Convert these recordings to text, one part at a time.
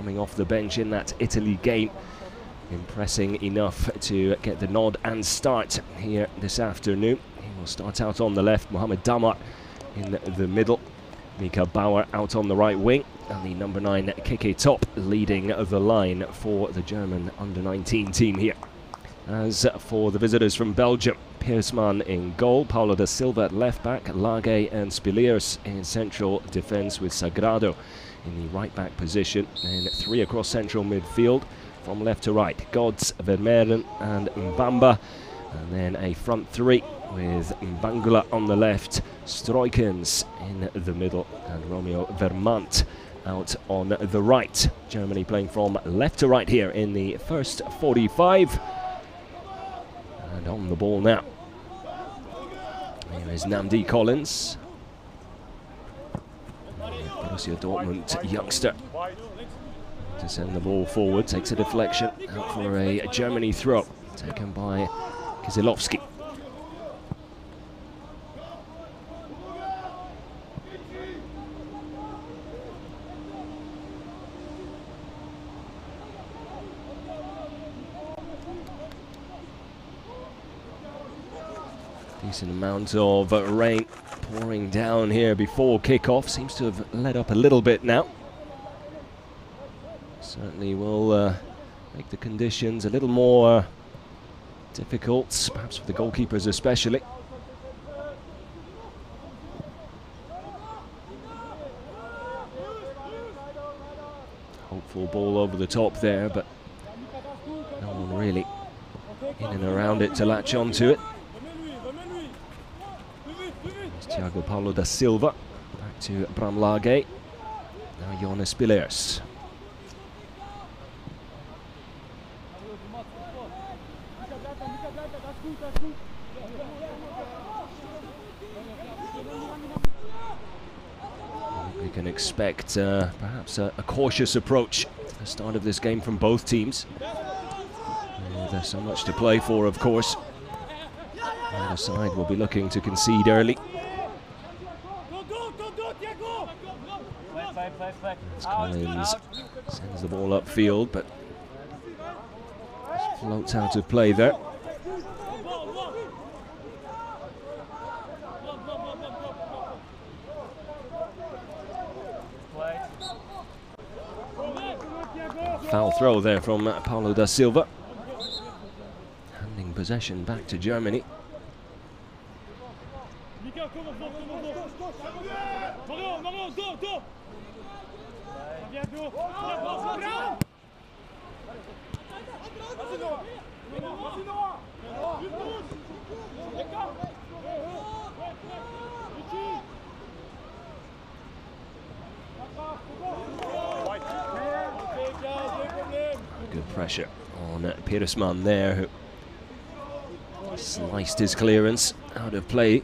coming off the bench in that Italy game. Impressing enough to get the nod and start here this afternoon. He will start out on the left, Mohamed Damar in the middle, Mika Bauer out on the right wing, and the number nine Keke Topp leading the line for the German under 19 team here. As for the visitors from Belgium, Peersman in goal, Paulo da Silva at left back, Lagae and Spileers in central defence with Sagrado in the right back position, and three across central midfield from left to right. Godts, Vermeeren and Mbamba, and then a front three with Bangula on the left, Stroeykens in the middle, and Romeo Vermant out on the right. Germany playing from left to right here in the first 45. And on the ball now. Here is Nnamdi Collins. Borussia Dortmund youngster to send the ball forward, takes a deflection out for a Germany throw, taken by Kizilowski. Decent amount of rain pouring down here before kickoff. Seems to have let up a little bit now. Certainly will uh, make the conditions a little more difficult, perhaps for the goalkeepers especially. Hopeful ball over the top there, but no one really in and around it to latch onto it. Thiago Paulo da Silva. Back to Bram Lagae. Now Jonas Spileers. We can expect uh, perhaps a, a, cautious approach at the start of this game from both teams. Uh, there's so much to play for, of course. Either side will be looking to concede early. Collins sends the ball upfield, but floats out of play there. Foul throw there from Paulo da Silva. Handing possession back to Germany. Good pressure on Peersman there, who sliced his clearance out of play.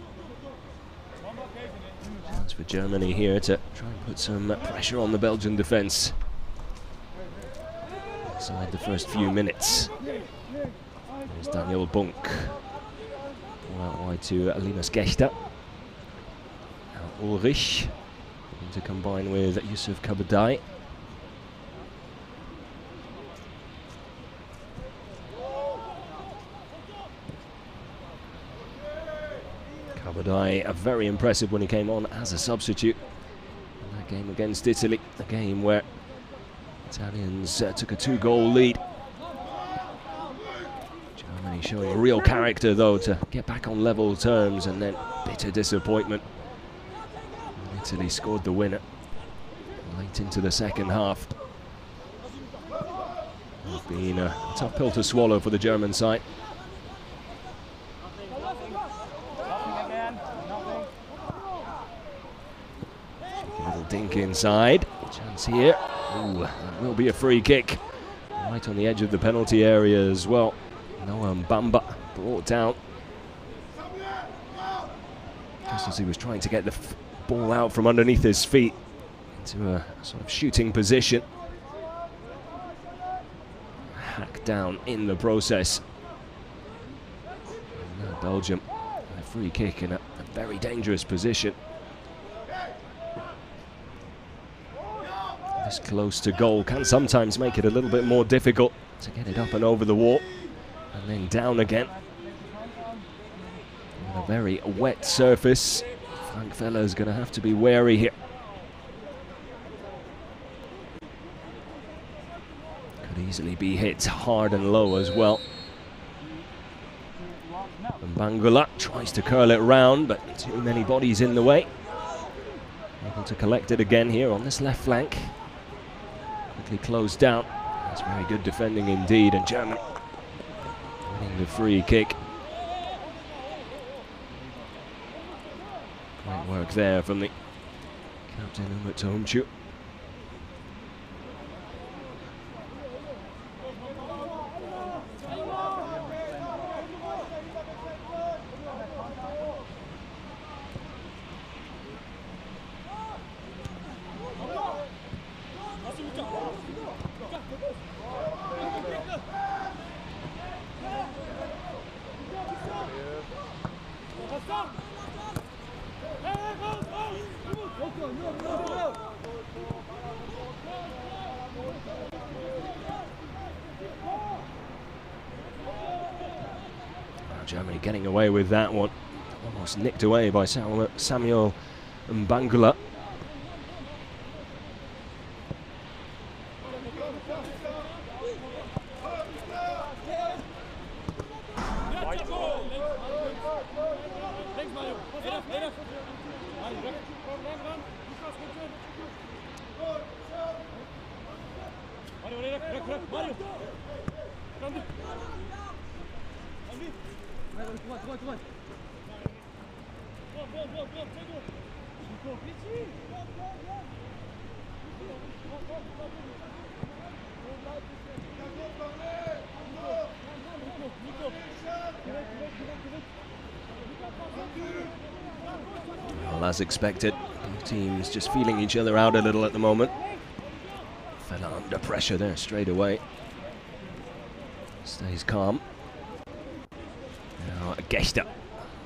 Chance for Germany here to try and put some pressure on the Belgian defence. Inside the first few minutes. There's Daniel Bunk. Ball out wide to Linus Gechter. Now Ullrich to combine with Yusuf Kabadayi. Kabadayi, very impressive when he came on as a substitute in that game against Italy, a game where Italians uh, took a two-goal lead. Germany showing a real character, though, to get back on level terms, and then bitter disappointment. And Italy scored the winner late into the second half. It's been a tough pill to swallow for the German side. Inside. Chance here. Ooh, will be a free kick. Right on the edge of the penalty area as well. Noah Mbamba brought down. Just as he was trying to get the ball out from underneath his feet into a sort of shooting position. Hack down in the process. Belgium, a free kick in a, a very dangerous position. This close to goal can sometimes make it a little bit more difficult to get it up and over the wall and then down again. On a very wet surface, Frank is going to have to be wary here. Could easily be hit hard and low as well. And Bangula tries to curl it round, but too many bodies in the way. Able to collect it again here on this left flank. Quickly closed down. That's very good defending indeed, and Germany winning the free kick. Great work there from the captain Umut Tohumcu. Germany getting away with that one. Almost nicked away by Samuel Mbangula. As expected, both teams just feeling each other out a little at the moment. Fell under pressure there straight away. Stays calm. Now Gesta,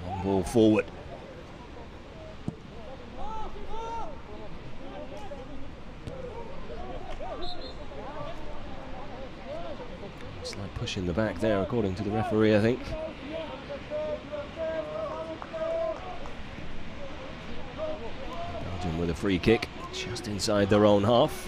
one ball forward. Slight push in the back there, according to the referee, I think. Belgium with a free kick, just inside their own half.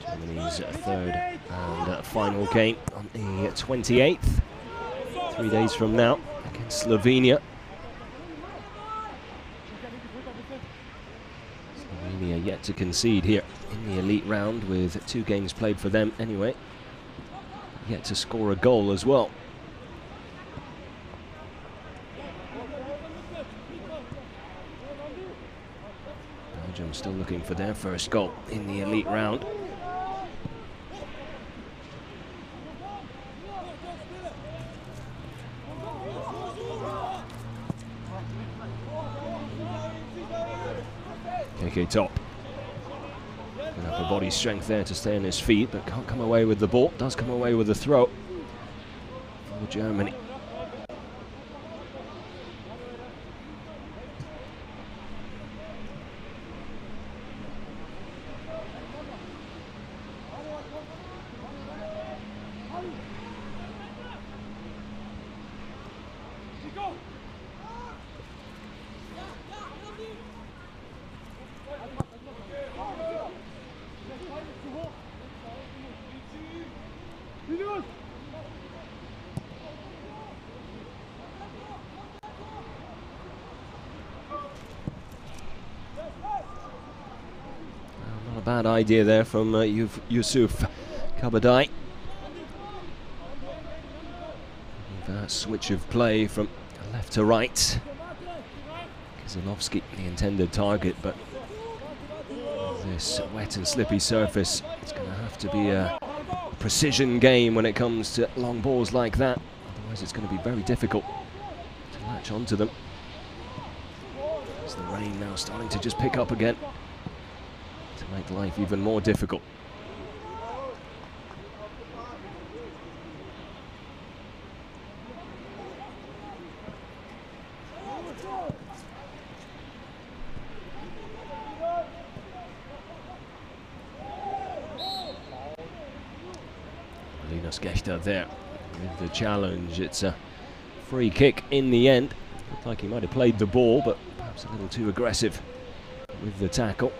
Germany's third and final game on the 28th, three days from now, against Slovenia. To concede here in the elite round with two games played for them anyway. Yet to score a goal as well. Belgium still looking for their first goal in the elite round. Keke Topp. Strength there to stay on his feet, but can't come away with the ball. Does come away with the throw for Germany. Not a bad idea there from uh, Yusuf Kabadayi. That switch of play from left to right. Keselowski, the intended target, but this wet and slippy surface, it's going to have to be a precision game when it comes to long balls like that. Otherwise, it's going to be very difficult to latch onto them. As the rain now starting to just pick up again life even more difficult. Linus Gechter there with the challenge. It's a free kick in the end. Looked like he might have played the ball, but perhaps a little too aggressive with the tackle.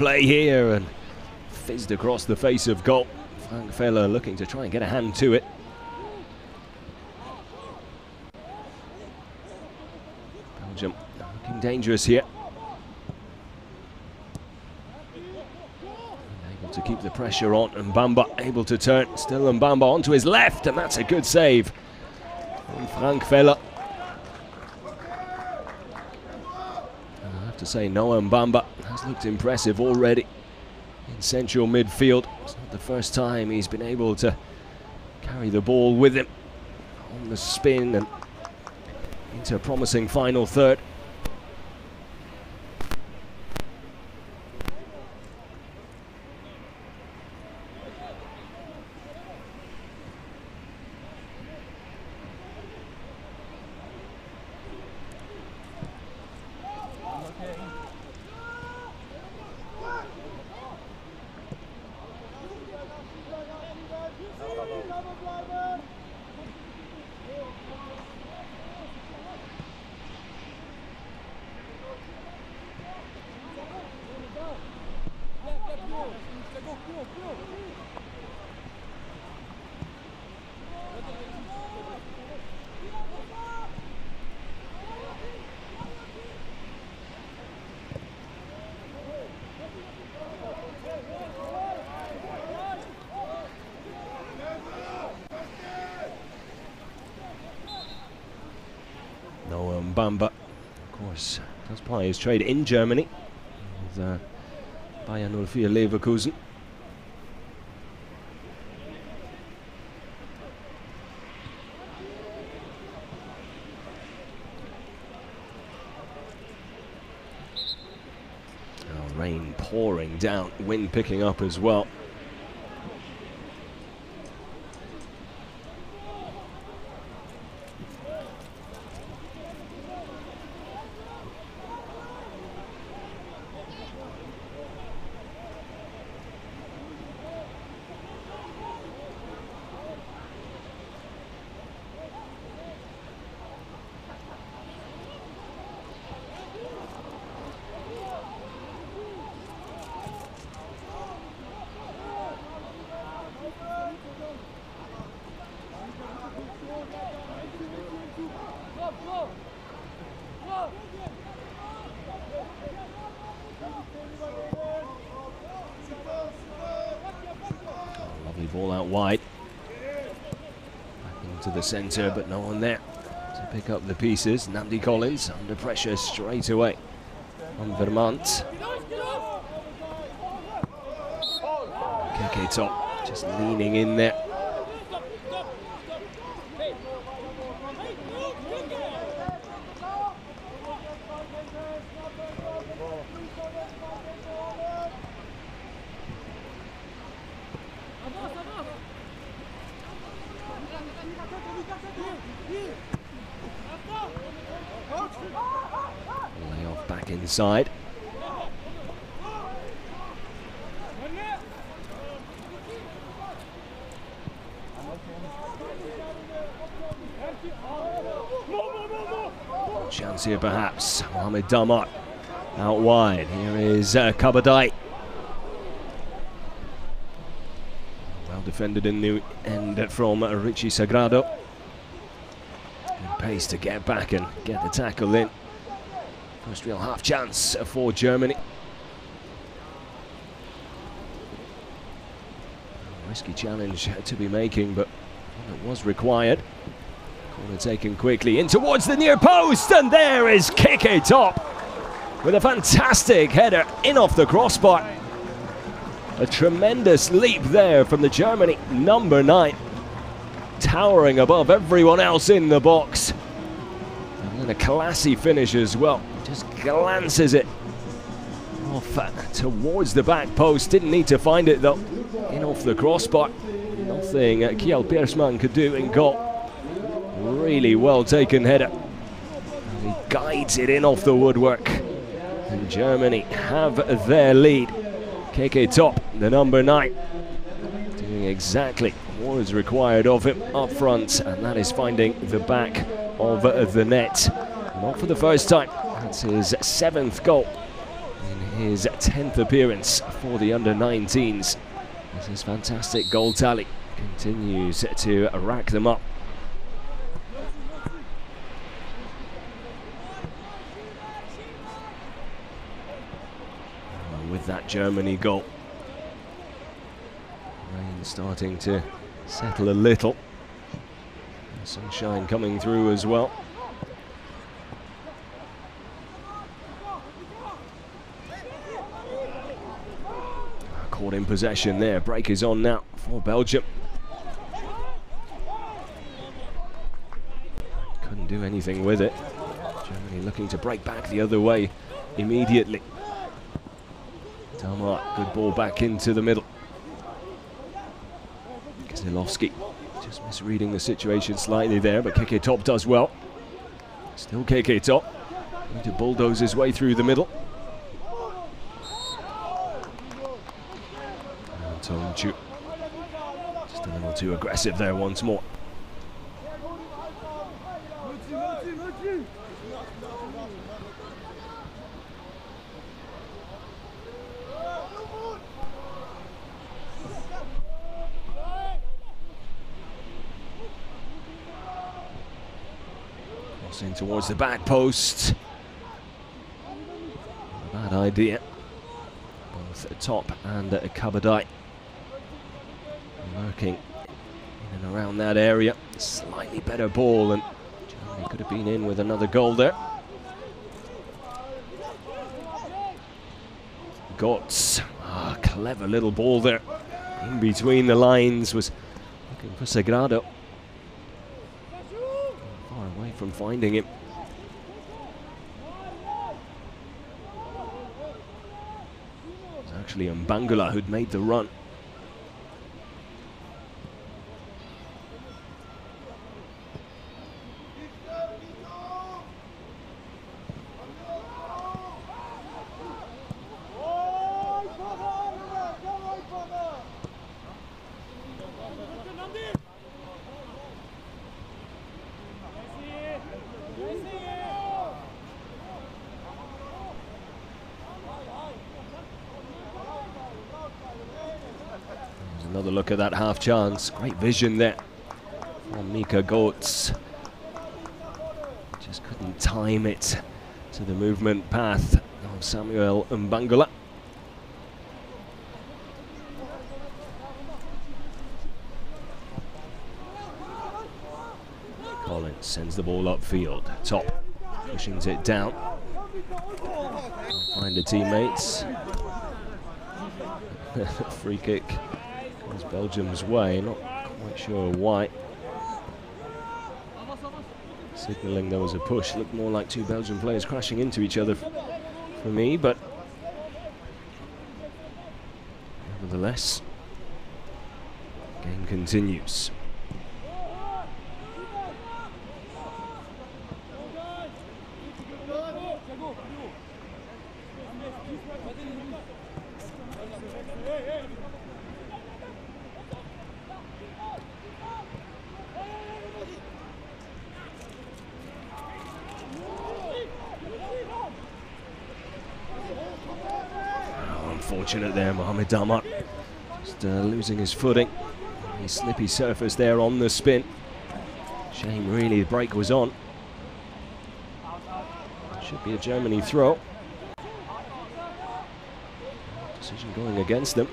Play here and fizzed across the face of goal. Frank Feller looking to try and get a hand to it. Belgium looking dangerous here. Able to keep the pressure on and Bamba able to turn. Still Mbamba onto his left and that's a good save from Frank Feller. to say Noah Mbamba has looked impressive already in central midfield. It's not the first time he's been able to carry the ball with him on the spin and into a promising final third. Noah Mbamba, of course, does play his trade in Germany with uh, Bayer 04 Leverkusen. Oh, rain pouring down, wind picking up as well. Lovely ball out wide. Back into the centre, but no one there to pick up the pieces. Nnamdi Collins under pressure straight away on Vermant. Keke Topp just leaning in there. Lay back. Chance here perhaps. Mohamed Damar out wide. Here is uh, Kabadayi. Well defended in the end from Richie Sagrado. Good pace to get back and get the tackle in. First real half chance for Germany. Risky challenge to be making, but it was required. Corner taken quickly in towards the near post, and there is Keke Topp with a fantastic header in off the crossbar. A tremendous leap there from the Germany number nine, towering above everyone else in the box. And then a classy finish as well. Glances it off uh, towards the back post. Didn't need to find it though. In off the crossbar. Nothing Kjell Peersman could do in goal. Really well taken header. He guides it in off the woodwork. And Germany have their lead. Keke Topp, the number nine, doing exactly what is required of him up front, and that is finding the back of the net. Not for the first time. That's his seventh goal in his 10th appearance for the under 19s. This is fantastic goal tally continues to rack them up. with that Germany goal. Rain starting to settle a little. Sunshine coming through as well. Caught in possession there. Break is on now for Belgium. Couldn't do anything with it. Germany looking to break back the other way immediately. Damar, good ball back into the middle. Kazilovsky just misreading the situation slightly there, but Keke Topp does well. Still Keke Topp. To bulldoze his way through the middle. Anton Chu. Just a little too aggressive there once more. Crossing towards the back post. Bad idea. Both top and uh, Kabadayi in and around that area. Slightly better ball and Germany could have been in with another goal there. Godts, ah, clever little ball there. In between the lines was looking for Sagrado Far away from finding him. Actually Mbangula who'd made the run. Another look at that half chance. Great vision there Mika Godts. Just couldn't time it to the movement path of Samuel Mbangula. Collins sends the ball upfield. Top pushes it down. Find the teammates. Free kick Belgium's way, not quite sure why. Signalling there was a push, looked more like two Belgian players crashing into each other for me, but nevertheless, game continues. Mohamed Just uh, losing his footing. A slippy surface there on the spin. Shame really, the break was on. Should be a Germany throw. Decision going against them.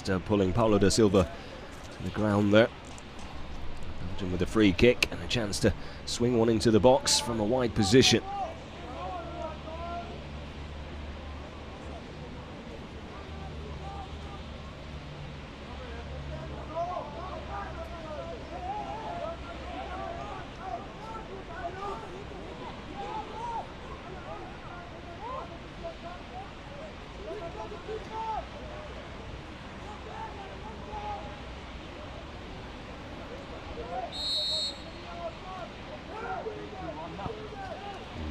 Just uh, pulling Paulo da Silva to the ground there. Belgium with a free kick and a chance to swing one into the box from a wide position.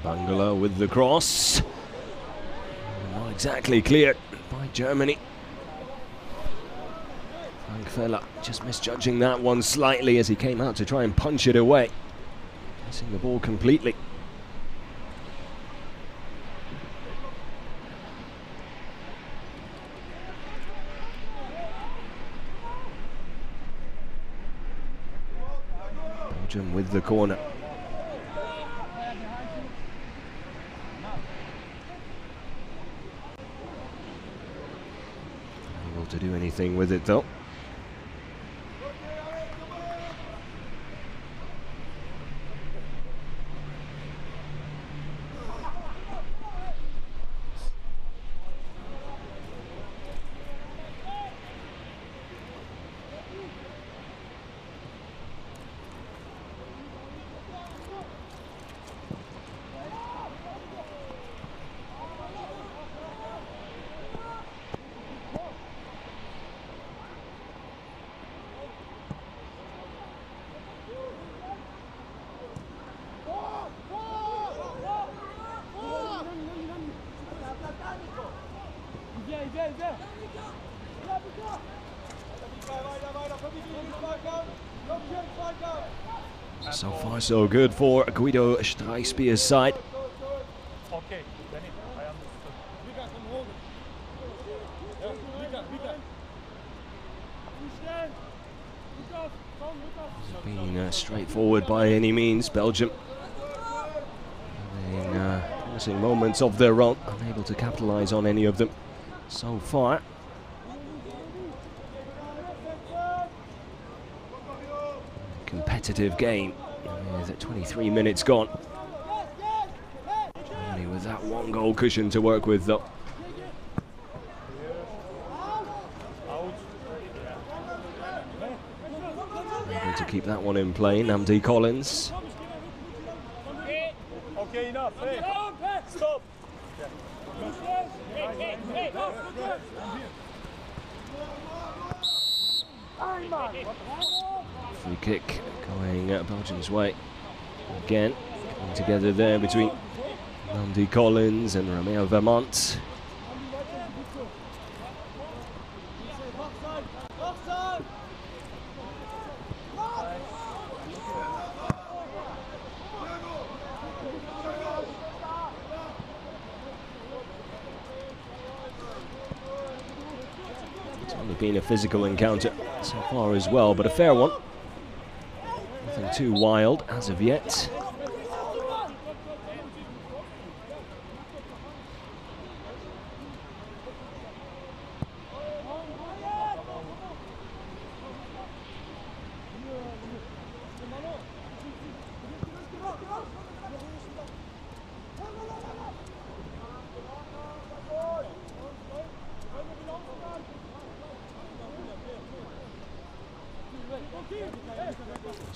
Bangala with the cross. Not exactly cleared by Germany. Frank Feller just misjudging that one slightly as he came out to try and punch it away. Missing the ball completely. Belgium with the corner. Able to do anything with it though. Far, so good for Guido Streichsbier's side. Okay, Danny, I. Being uh, straightforward by any means, Belgium. In uh, promising moments of their own, unable to capitalise on any of them so far. Competitive game with 23 minutes gone. Only with that one goal cushion to work with, though. Able to keep that one in play, Nnamdi Collins. Okay, enough. Hey, stop. Free kick going uh, Belgium's way. Again, coming together there between Nnamdi Collins and Romeo Vermant. It's only been a physical encounter so far as well, but a fair one. Nothing too wild as of yet.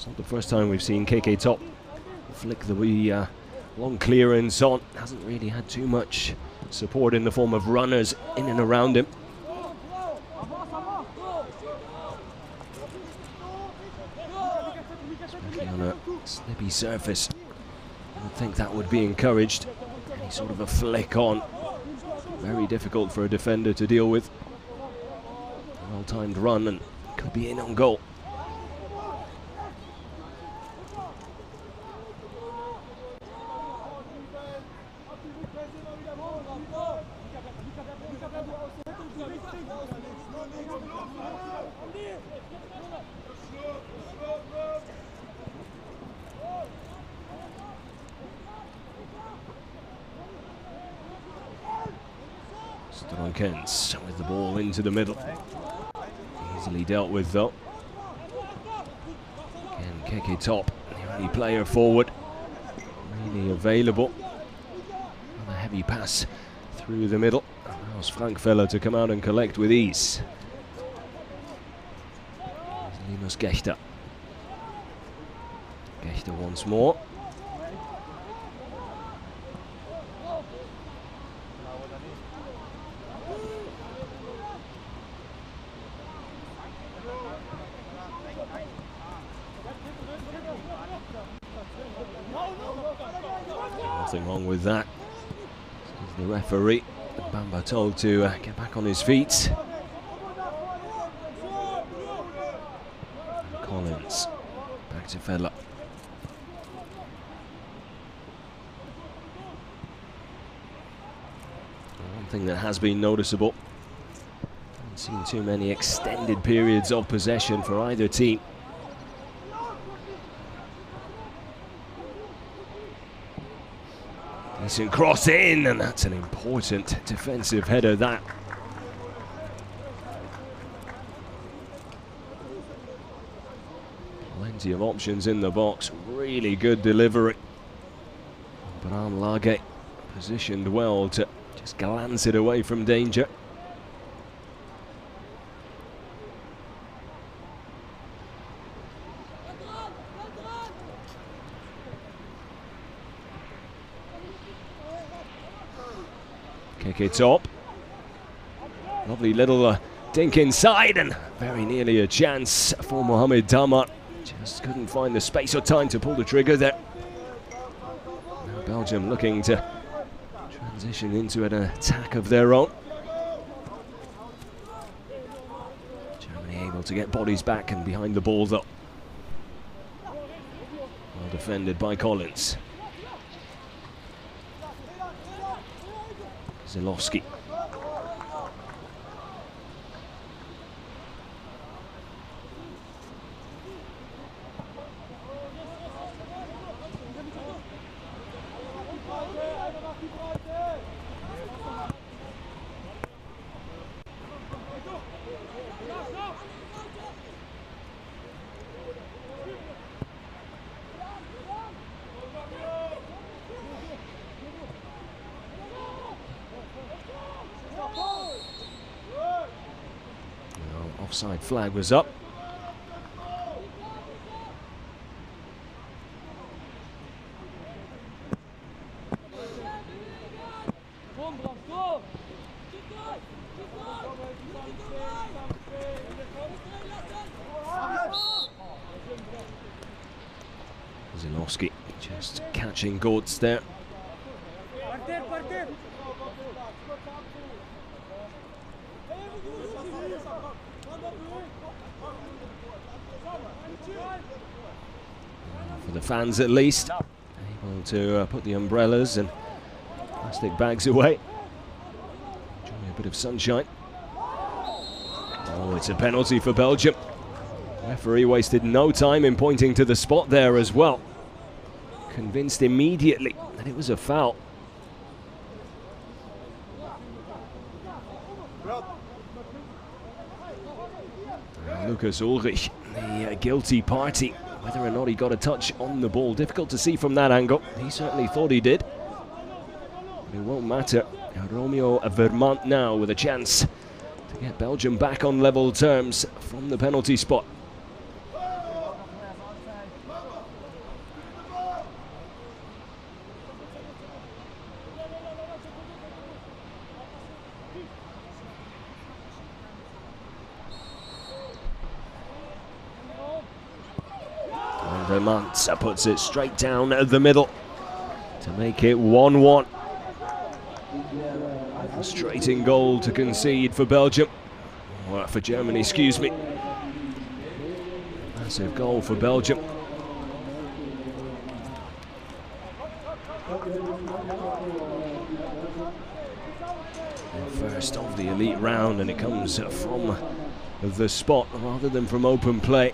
It's not the first time we've seen Keke Topp flick the wee uh, long clearance on. Hasn't really had too much support in the form of runners in and around him. on a slippy surface. I would think that would be encouraged. Any sort of a flick on. Very difficult for a defender to deal with. Well timed run and could be in on goal. Stroeykens with the ball into the middle. Easily dealt with though. Again, Keke Topp, the only player forward. Really available. And a heavy pass through the middle. Allows Frank Feller to come out and collect with ease. Linus Gechter. Gechter once more. Nothing wrong with that. Says the referee. Bamba told to uh, get back on his feet. Collins back to Feller. One thing that has been noticeable. Haven't seen too many extended periods of possession for either team. Decent cross in, and that's an important defensive header. That. Plenty of options in the box. Really good delivery. Bram Lagae positioned well to just glance it away from danger. It up. Lovely little uh, dink inside and very nearly a chance for Mohamed Damar. Just couldn't find the space or time to pull the trigger there. Now Belgium looking to transition into an attack of their own. Germany able to get bodies back and behind the ball though. Well defended by Collins. Zelowski. No, offside flag was up. Zelowski just catching Gortz there. Fans at least. Able to uh, put the umbrellas and plastic bags away. Enjoy a bit of sunshine. Oh, it's a penalty for Belgium. Referee wasted no time in pointing to the spot there as well. Convinced immediately that it was a foul. Lukas Ullrich, the uh, guilty party. Whether or not he got a touch on the ball, difficult to see from that angle. He certainly thought he did. But it won't matter. Romeo Vermant now with a chance to get Belgium back on level terms from the penalty spot. Vermant puts it straight down the middle to make it 1 1. Straight in goal to concede for Belgium. Or for Germany, excuse me. Massive goal for Belgium. First of the elite round, and it comes from the spot rather than from open play.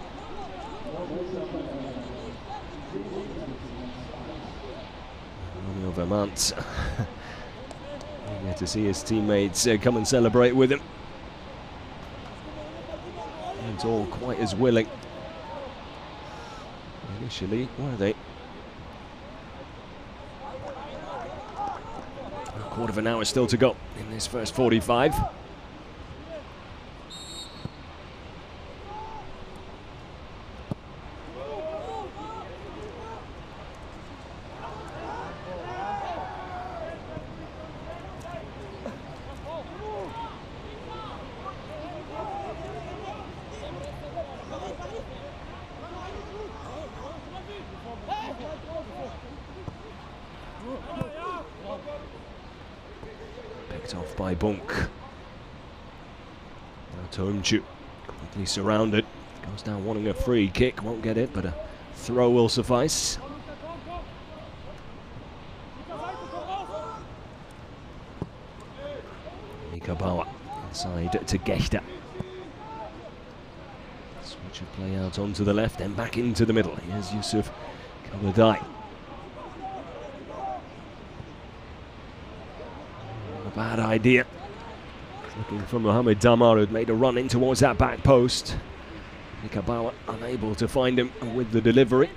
Vermant. to see his teammates uh, come and celebrate with him. And all quite as willing. Initially, were they? A quarter of an hour still to go in this first 45. Picked off by Bunk. Now Tohumcu quickly surrounded. Goes down wanting a free kick, won't get it, but a throw will suffice. Mika Bauer inside to Gechter. Switch of play out onto the left, then back into the middle. Here's Yusuf Kabadayi. A bad idea. Looking for Mohamed Damar, who'd made a run in towards that back post. Mika Bauer unable to find him with the delivery.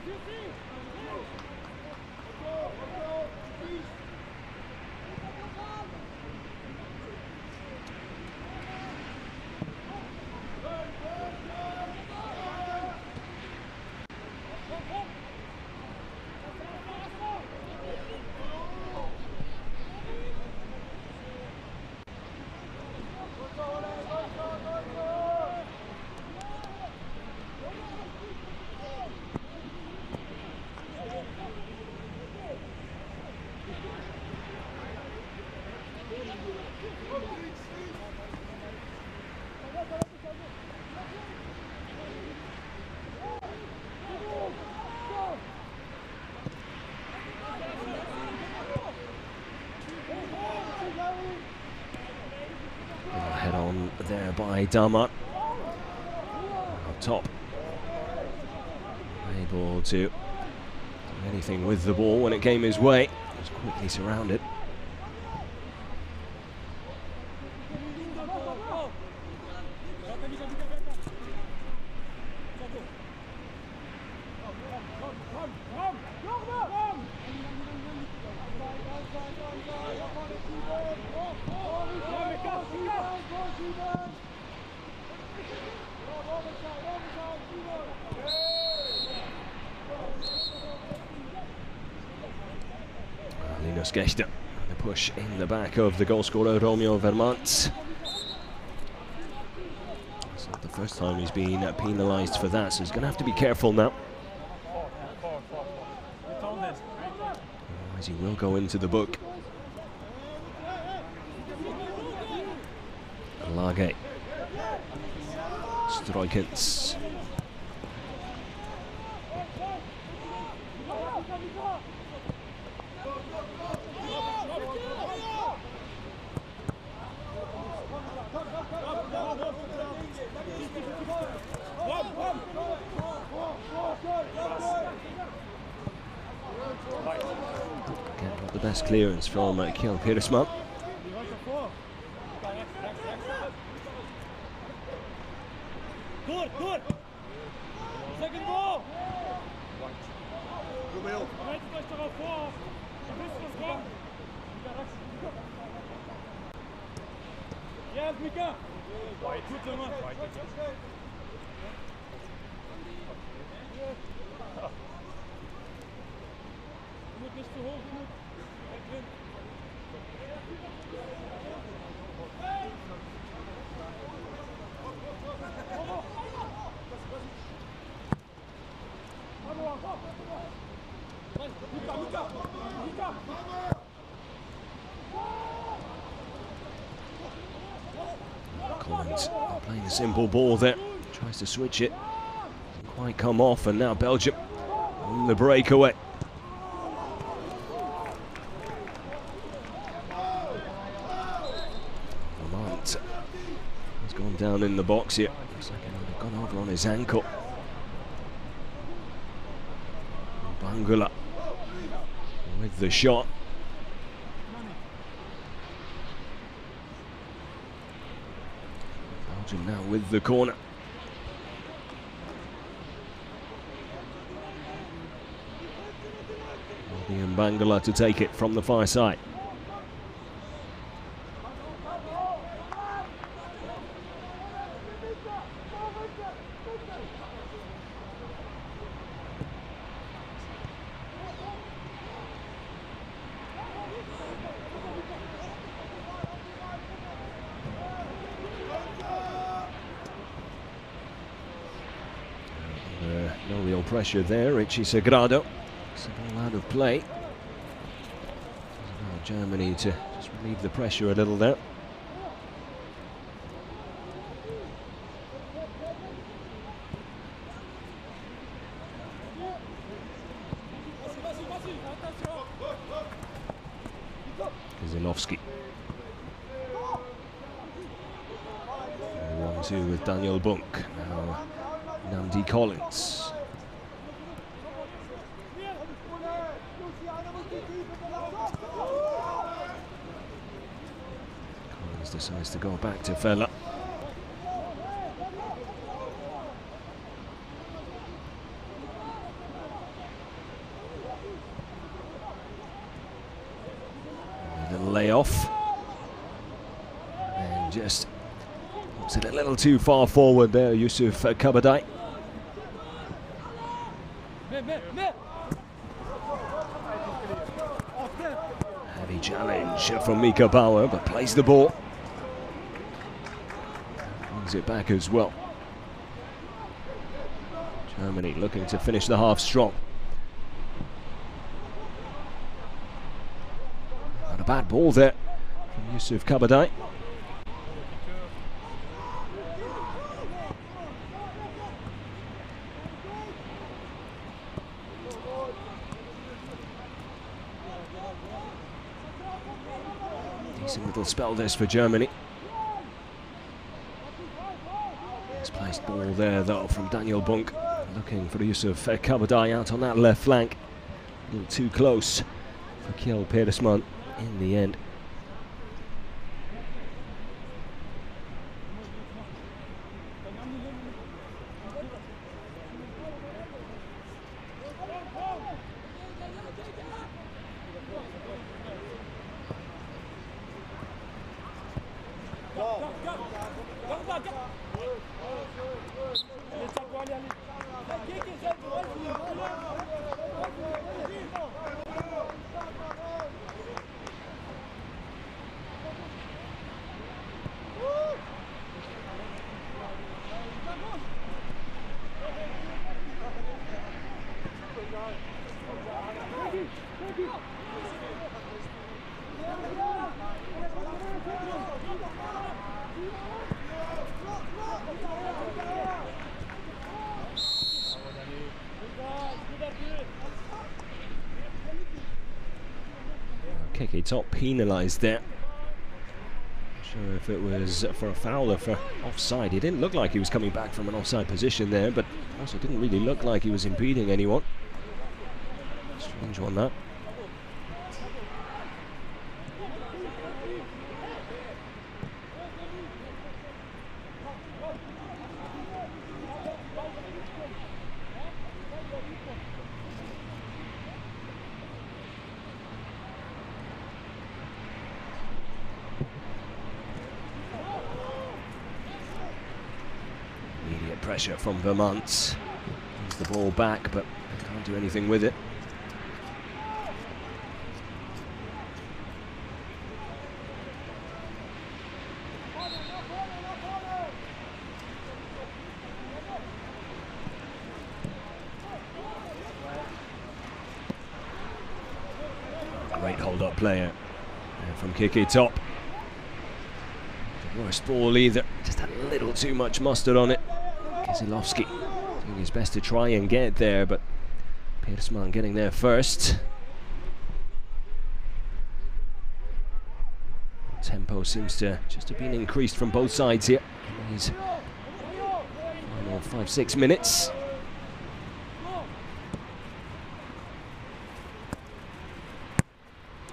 Head on Damar. Up top. Able to do anything with the ball when it came his way. Was quickly surrounded. Linus Gechter. The push in the back of the goal scorer Romeo Vermant. It's not the first time he's been penalised for that, so he's going to have to be careful now. Otherwise he will go into the book. Lagae. Stroeykens. Again, not the best clearance from uh, Kjell Druck ist zu hoch genug. Collins playing a simple ball there, tries to switch it, doesn't quite come off, and now Belgium on the breakaway. Down in the box here. Looks like have gone over on his ankle. Mbangula with the shot. Belgium now with the corner. Albion Bangala to take it from the far side. Uh, no real pressure there. Richie Sagrado. It's a ball out of play. Germany to just relieve the pressure a little there. Kazinovsky. One two with Daniel Bunk. Now Nnamdi Collins. Collins decides to go Feller. A little layoff. And just puts it a little too far forward there, Yusuf Kabadayi. Heavy challenge from Mika Bauer, but plays the ball. Brings it back as well. Germany looking to finish the half strong. Not a bad ball there from Yusuf Kabadayi. Decent little spell this for Germany. Misplaced ball there though from Daniel Bunk. Looking for the use of uh, Kabadayi out on that left flank. A little too close for Kjell Peersman in the end. Keke Topp penalised there. Not sure if it was for a foul or for offside. He didn't look like he was coming back from an offside position there, but also didn't really look like he was impeding anyone. Strange one that. Immediate pressure from Vermant. The ball back, but can't do anything with it. Great hold-up player uh, from Keke Topp. The worst ball either. Just a little too much mustard on it. Keselowski doing his best to try and get there, but Peersman getting there first. Tempo seems to just have been increased from both sides here. These final five, six minutes.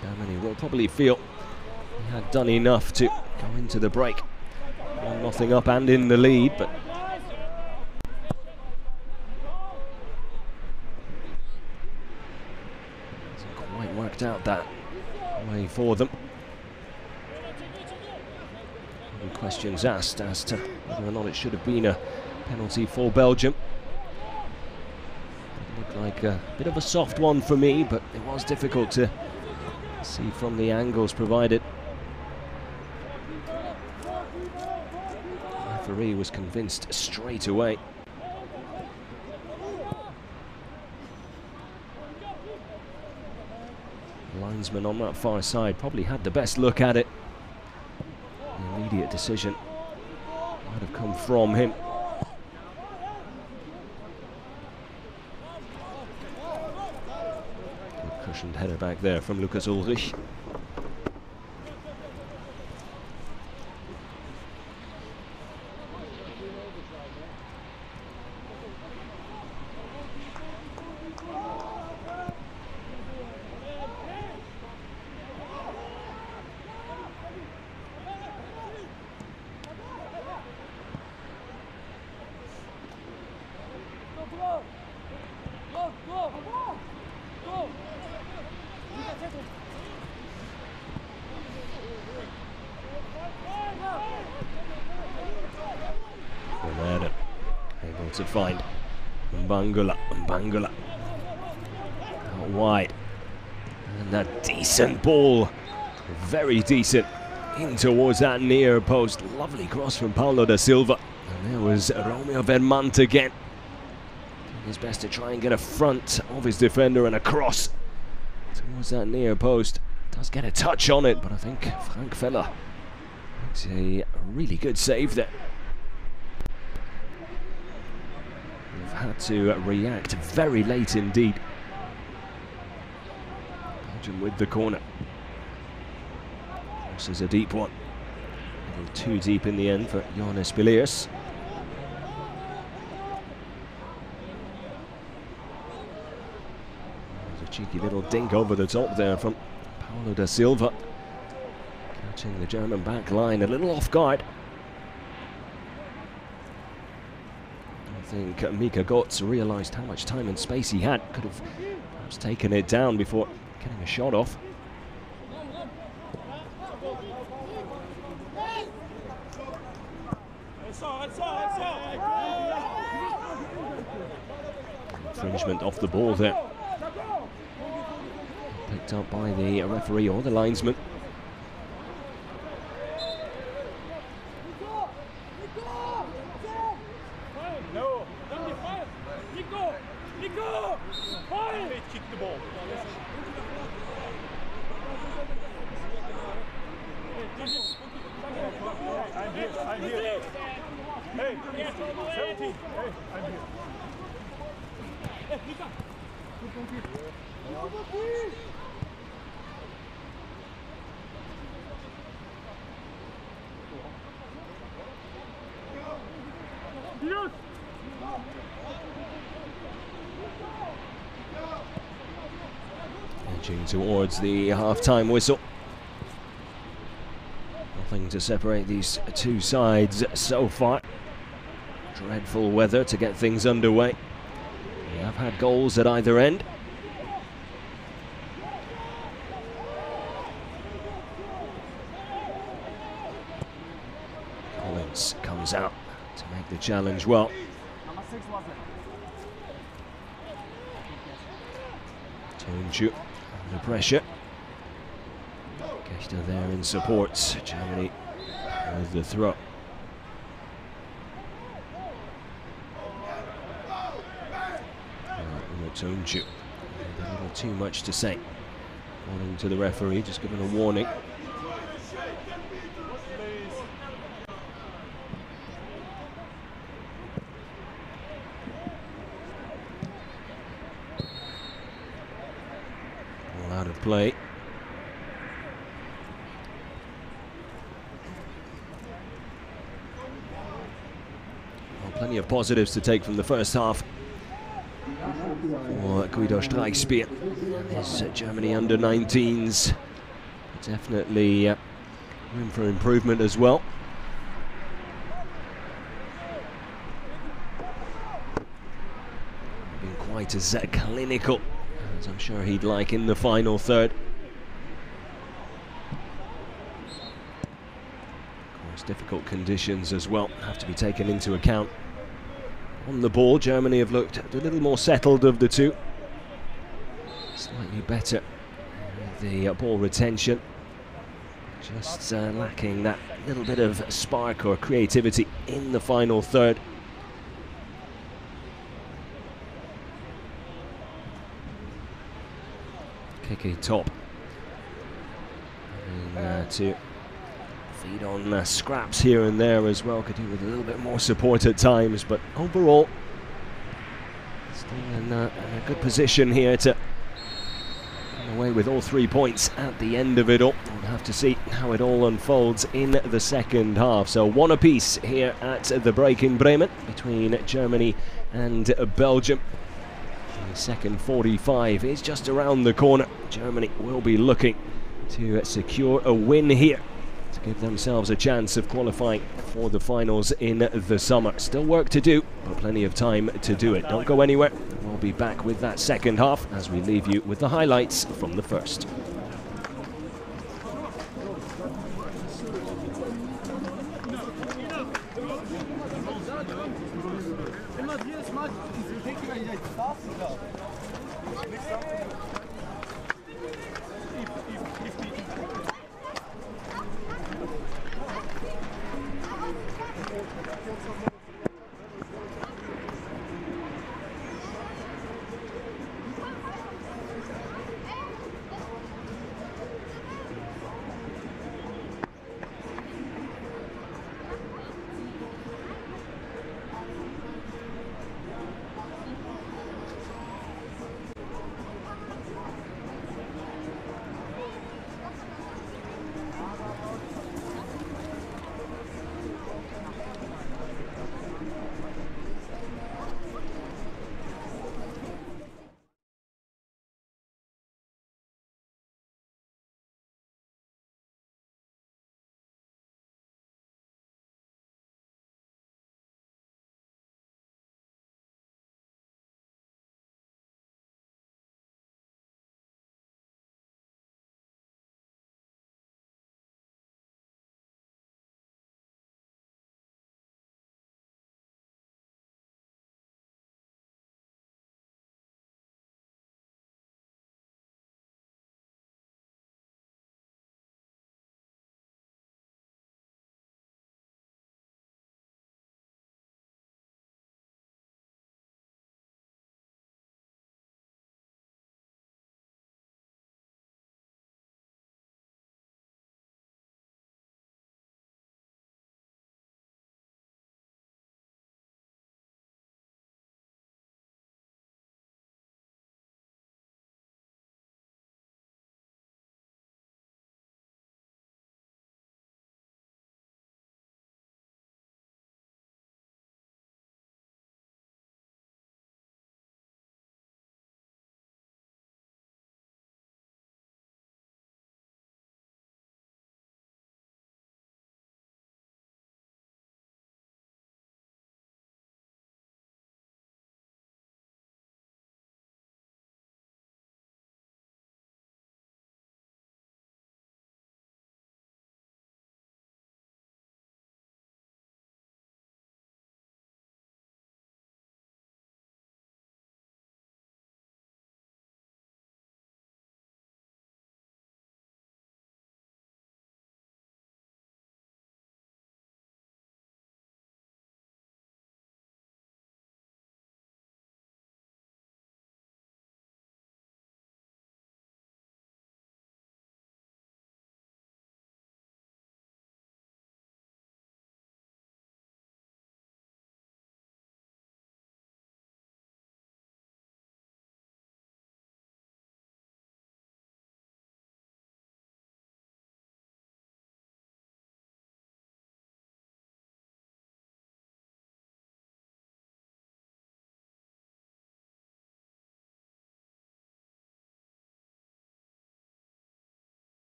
Germany will probably feel he had done enough to go into the break. One nothing up and in the lead, but for them. Any questions asked as to whether or not it should have been a penalty for Belgium. It Looked like a bit of a soft one for me, but it was difficult to see from the angles provided. The referee was convinced straight away. Linesman on that far side probably had the best look at it. The immediate decision might have come from him. Good cushioned header back there from Lukas Ullrich. Go, go, go, go, go. Romero able to find Mbangula. Mbangula out wide. And that decent ball, very decent, in towards that near post. Lovely cross from Paulo da Silva. And there was Romeo Vermant again. Doing his best to try and get a front of his defender and a cross towards that near post. Does get a touch on it, but I think Frank Feller makes a really good save there. We've had to react very late indeed. Belgium with the corner. This is a deep one. A little too deep in the end for Johannes Spileers. There's a cheeky little dink over the top there from Paulo da Silva. Catching the German back line a little off guard. Think Mika Godts realised how much time and space he had. Could have perhaps taken it down before getting a shot off. Infringement off the ball there. Picked up by the referee or the linesman. No, don't be fire. Nico, Nico, fire. Kick the ball. I'm here, I'm here. Hey, 17. Hey, I'm here. Hey, Nika. Yes. Edging towards the half-time whistle. Nothing to separate these two sides so far. Dreadful weather to get things underway. We have had goals at either end. Collins comes out to make the challenge well. Tohumcu under pressure. Supports Germany with the throw. Uh, its own. A little too much to say. Warning to the referee, just given a warning. All out of play. Plenty of positives to take from the first half Guido Streichsbier. Uh, Germany under 19s. Definitely uh, room for improvement as well. Been quite as uh, clinical as I'm sure he'd like in the final third. Of course, difficult conditions as well have to be taken into account. On the ball, Germany have looked a little more settled of the two. Slightly better the uh, ball retention. Just uh, lacking that little bit of spark or creativity in the final third. Keke Topp. And, uh, feed on uh, scraps here and there as well. Could do with a little bit more support at times, but overall, still in, uh, in a good position here to away with all three points at the end of it all. We'll have to see how it all unfolds in the second half. So one apiece here at the break in Bremen between Germany and Belgium. The second 45 is just around the corner. Germany will be looking to secure a win here give themselves a chance of qualifying for the finals in the summer. Still work to do, but plenty of time to do it. Don't go anywhere. We'll be back with that second half as we leave you with the highlights from the first.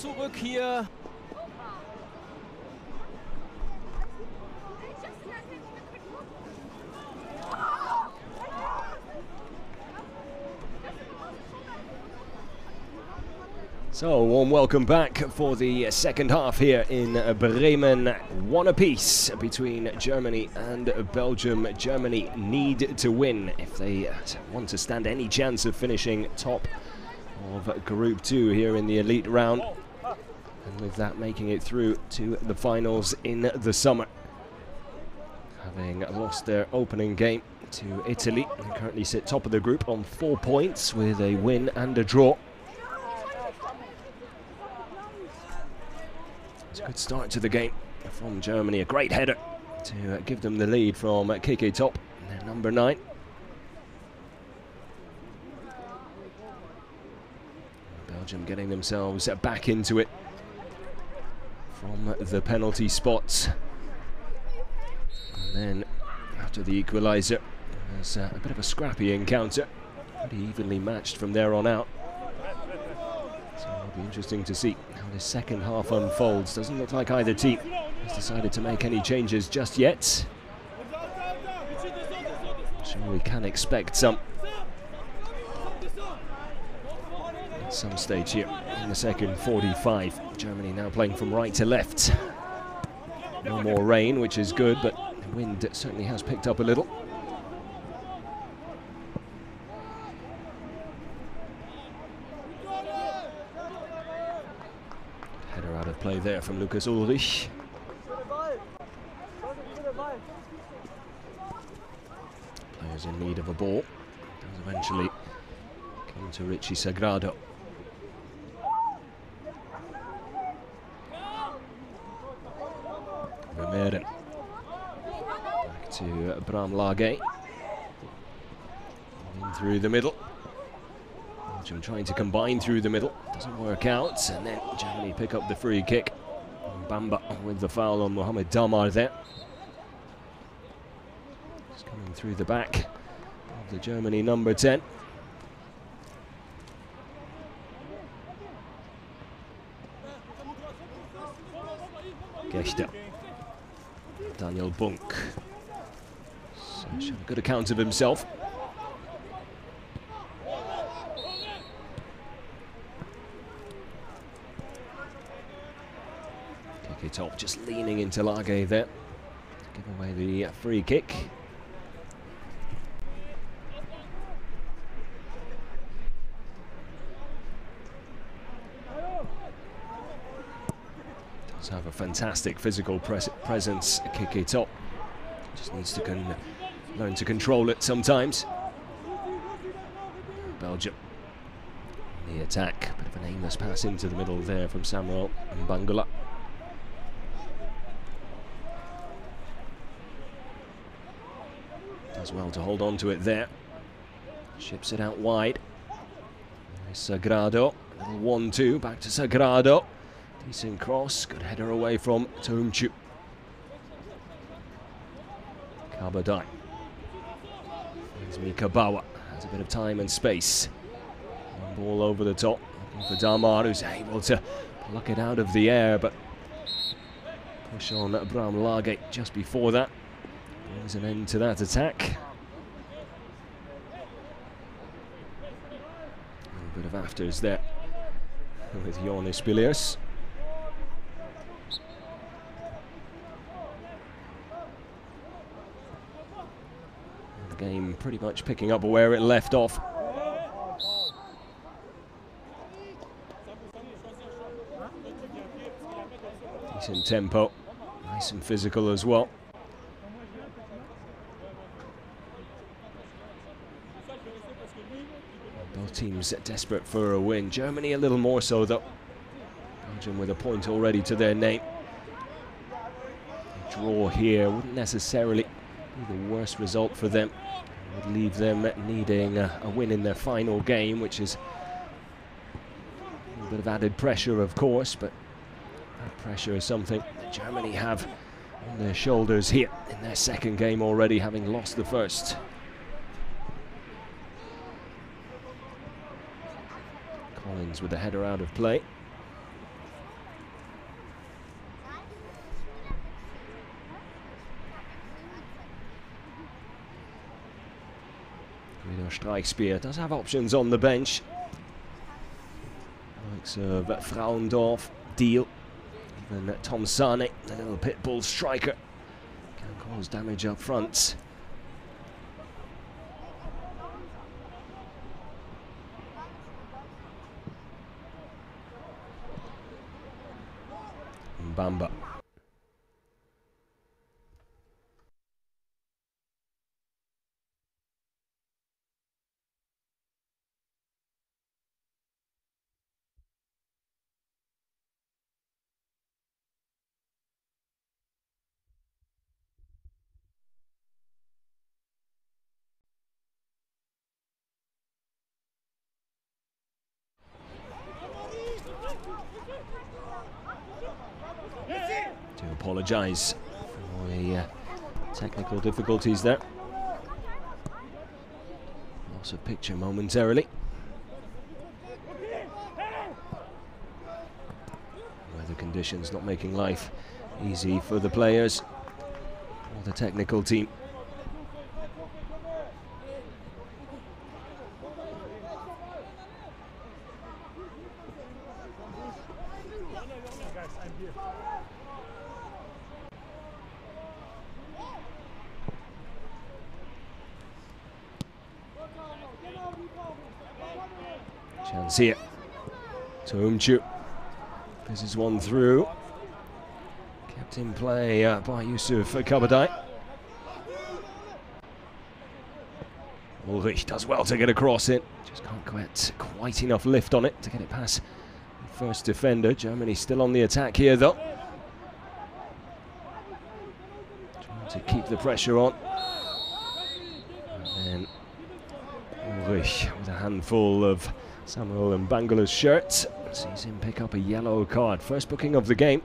Zurück hier. So, warm welcome back for the second half here in Bremen. One apiece between Germany and Belgium. Germany need to win if they uh, want to stand any chance of finishing top of Group 2 here in the elite round. And with that, making it through to the finals in the summer. Having lost their opening game to Italy, they currently sit top of the group on four points with a win and a draw. It's a good start to the game from Germany. A great header to give them the lead from Keke Topp, number nine. Belgium getting themselves back into it from the penalty spots. And then after the equaliser, there's a bit of a scrappy encounter. Pretty evenly matched from there on out. So it'll be interesting to see how the second half unfolds. Doesn't look like either team has decided to make any changes just yet. Sure we can expect some at some stage here in the second 45. Germany now playing from right to left. No more rain, which is good, but the wind certainly has picked up a little. Header out of play there from Lukas Ullrich. Players in need of a ball. Does eventually come to Richie Sagrado. Vermeeren. Back uh, Lagae. In through the middle. Belgium trying to combine through the middle. Doesn't work out. And then Germany pick up the free kick. Bamba with the foul on Mohamed Damar there. Just coming through the back of the Germany number 10. Gechter. Daniel Bunk. A good account of himself. Kick it off, just leaning into Lagae there. Give away the free kick. Does have a fantastic physical pres presence, kick it up. Just needs to con learn to control it sometimes. Belgium. The attack, bit of an aimless pass into the middle there from Samuel Mbangula. Does well to hold on to it there. Ships it out wide. There's Sagrado. Little 1 2. Back to Sagrado. Decent cross. Good header away from Tohumcu. Kabadayi. Finds Mika Baur. Has a bit of time and space. One ball over the top. For Damar, who's able to pluck it out of the air, but push on Bram Lagae just before that. There's an end to that attack. A little bit of afters there with Jonas Spileers. The game pretty much picking up where it left off. Decent tempo, nice and physical as well. Both teams desperate for a win. Germany a little more so though. Belgium with a point already to their name. A draw here wouldn't necessarily the worst result for them. Would leave them needing a, a win in their final game, which is a bit of added pressure, of course, but that pressure is something that Germany have on their shoulders here in their second game already, having lost the first. Collins with the header out of play. Streichsbier does have options on the bench. Likes of Frauendorf, Diehl, even Tom Sanne, the little pit bull striker, can cause damage up front. Bamba. to apologise for the uh, technical difficulties there. Loss of picture momentarily. Weather conditions not making life easy for the players or the technical team. Here Umchu. This is one through. Kept in play uh, by Yusuf Kabadayi. Ullrich does well to get across it. Just can't get quite enough lift on it to get it past the first defender. Germany still on the attack here though. Trying to keep the pressure on. And then Ullrich with a handful of Samuel Mbangula's shirts. Sees him pick up a yellow card. First booking of the game.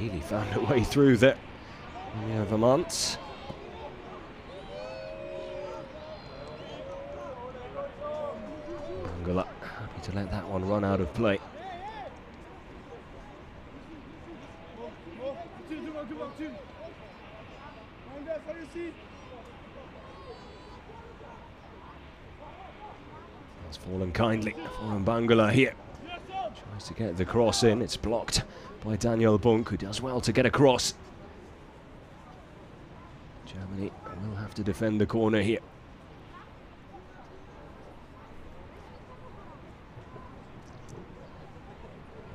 Nearly found a way through there. Yeah, Vermant. Mbangula happy to let that one run out of play. It's fallen kindly for Mbangula here. To get the cross in. It's blocked by Daniel Bunk, who does well to get across. Germany will have to defend the corner here.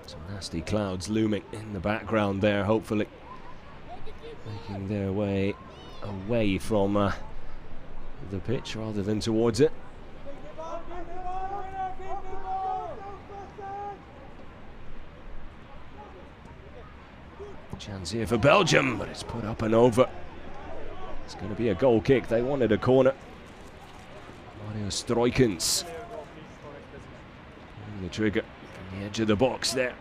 Some nasty clouds looming in the background there, hopefully. Making their way away from uh, the pitch rather than towards it. Chance here for Belgium, but it's put up and over. It's going to be a goal kick. They wanted a corner. Mario Stroeykens. The trigger on the edge of the box there.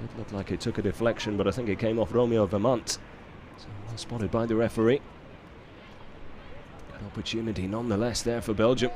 Did look like it took a deflection, but I think it came off Romeo Vermant. So well spotted by the referee. Good opportunity nonetheless there for Belgium.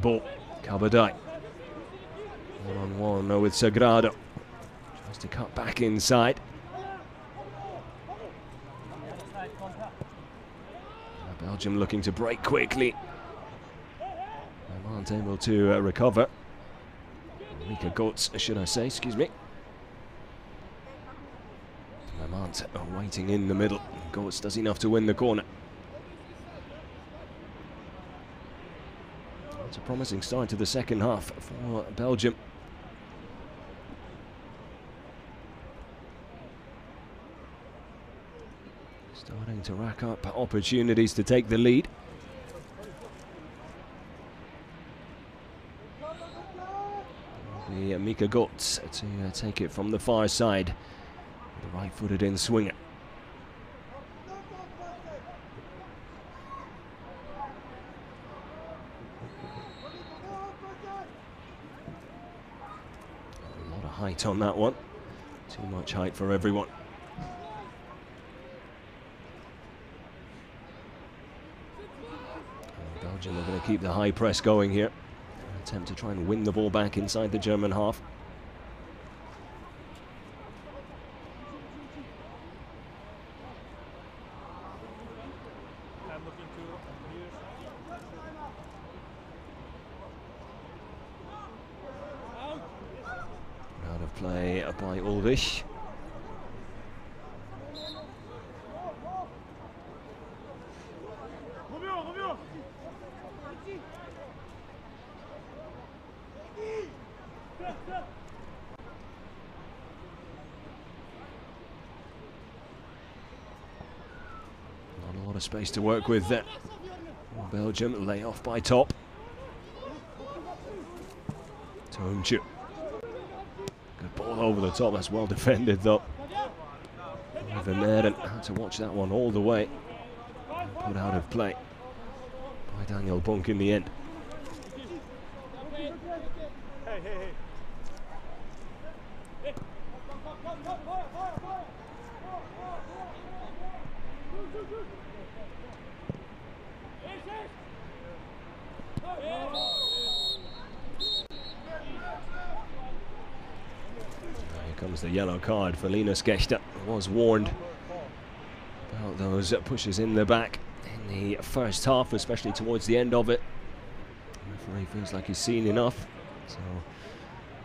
Free ball. One on one with Sagrado. Tries to cut back inside. Belgium looking to break quickly. Aren't able to uh, recover. Mika Godts, should I say, excuse me. Lamont waiting in the middle. Godts does enough to win the corner. Promising start to the second half for Belgium. Starting to rack up opportunities to take the lead. The Mika Godts to uh, take it from the far side. The right-footed in swinger. A lot of height on that one. Too much height for everyone. Oh, Belgium are going to keep the high press going here. Attempt to try and win the ball back inside the German half. I'm looking to here. Out of play by Ullrich. Romeo, Romeo! Not a lot of to work with there. Belgium lay off by top. Tohumcu. Good ball over the top. That's well defended though. Van Meeren had to watch that one all the way. Put out of play by Daniel Bunk in the end. Hey, hey, hey. Here comes the yellow card for Linus Gechter. Was warned about those pushes in the back in the first half, especially towards the end of it. The referee feels like he's seen enough. So,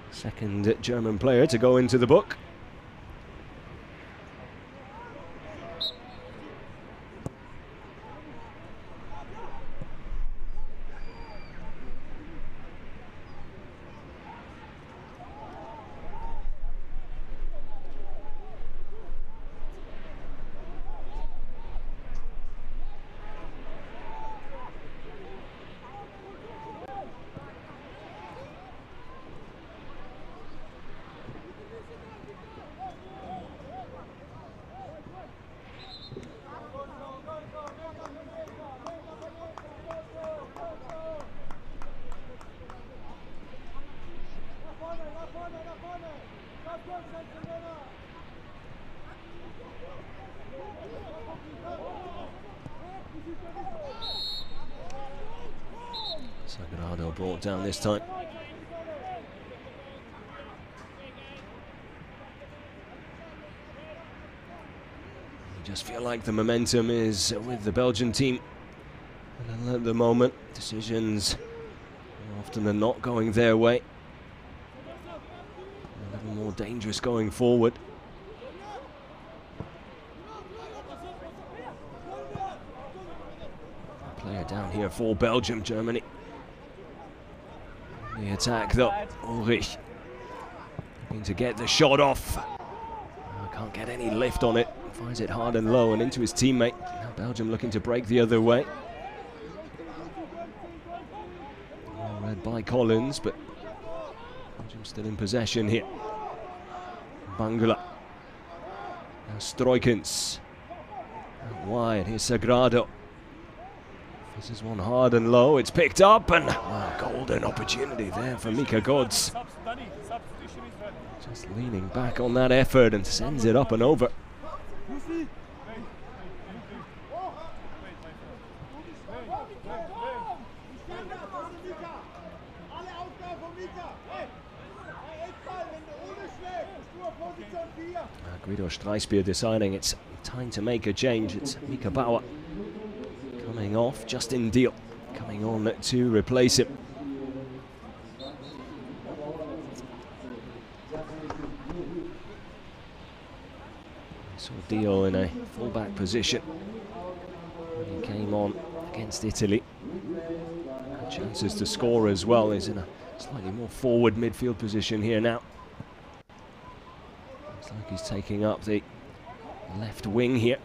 second German player to go into the book. Sagrado brought down this time. You just feel like the momentum is with the Belgian team. And at the moment, decisions often are not going their way. A little more dangerous going forward. Player down here for Belgium, Germany. Attack though, Ullrich looking to get the shot off. Oh, can't get any lift on it. Finds it hard and low and into his teammate. Now Belgium looking to break the other way. Well read by Collins, but Belgium still in possession here. Mbangula. Now Stroeykens. Wide, here's Sagrado. This is one hard and low. It's picked up and ah, golden opportunity there for Mika ready. Just leaning back on that effort and sends it up and over. Wait, wait, wait. Wait, my friend. Wait, wait, wait. Alle Aufgaben von Mika. Hey, hey, Eckball, wenn du ohne schlägst, bist du auf Position 4. Uh, Guido Streichsbier deciding it's time to make a change. It's Mika Baur off. Justin Diehl coming on to replace him. Saw Diehl in a fullback position when he came on against Italy. Chances to score as well. He's in a slightly more forward midfield position here now. Looks like he's taking up the left wing here.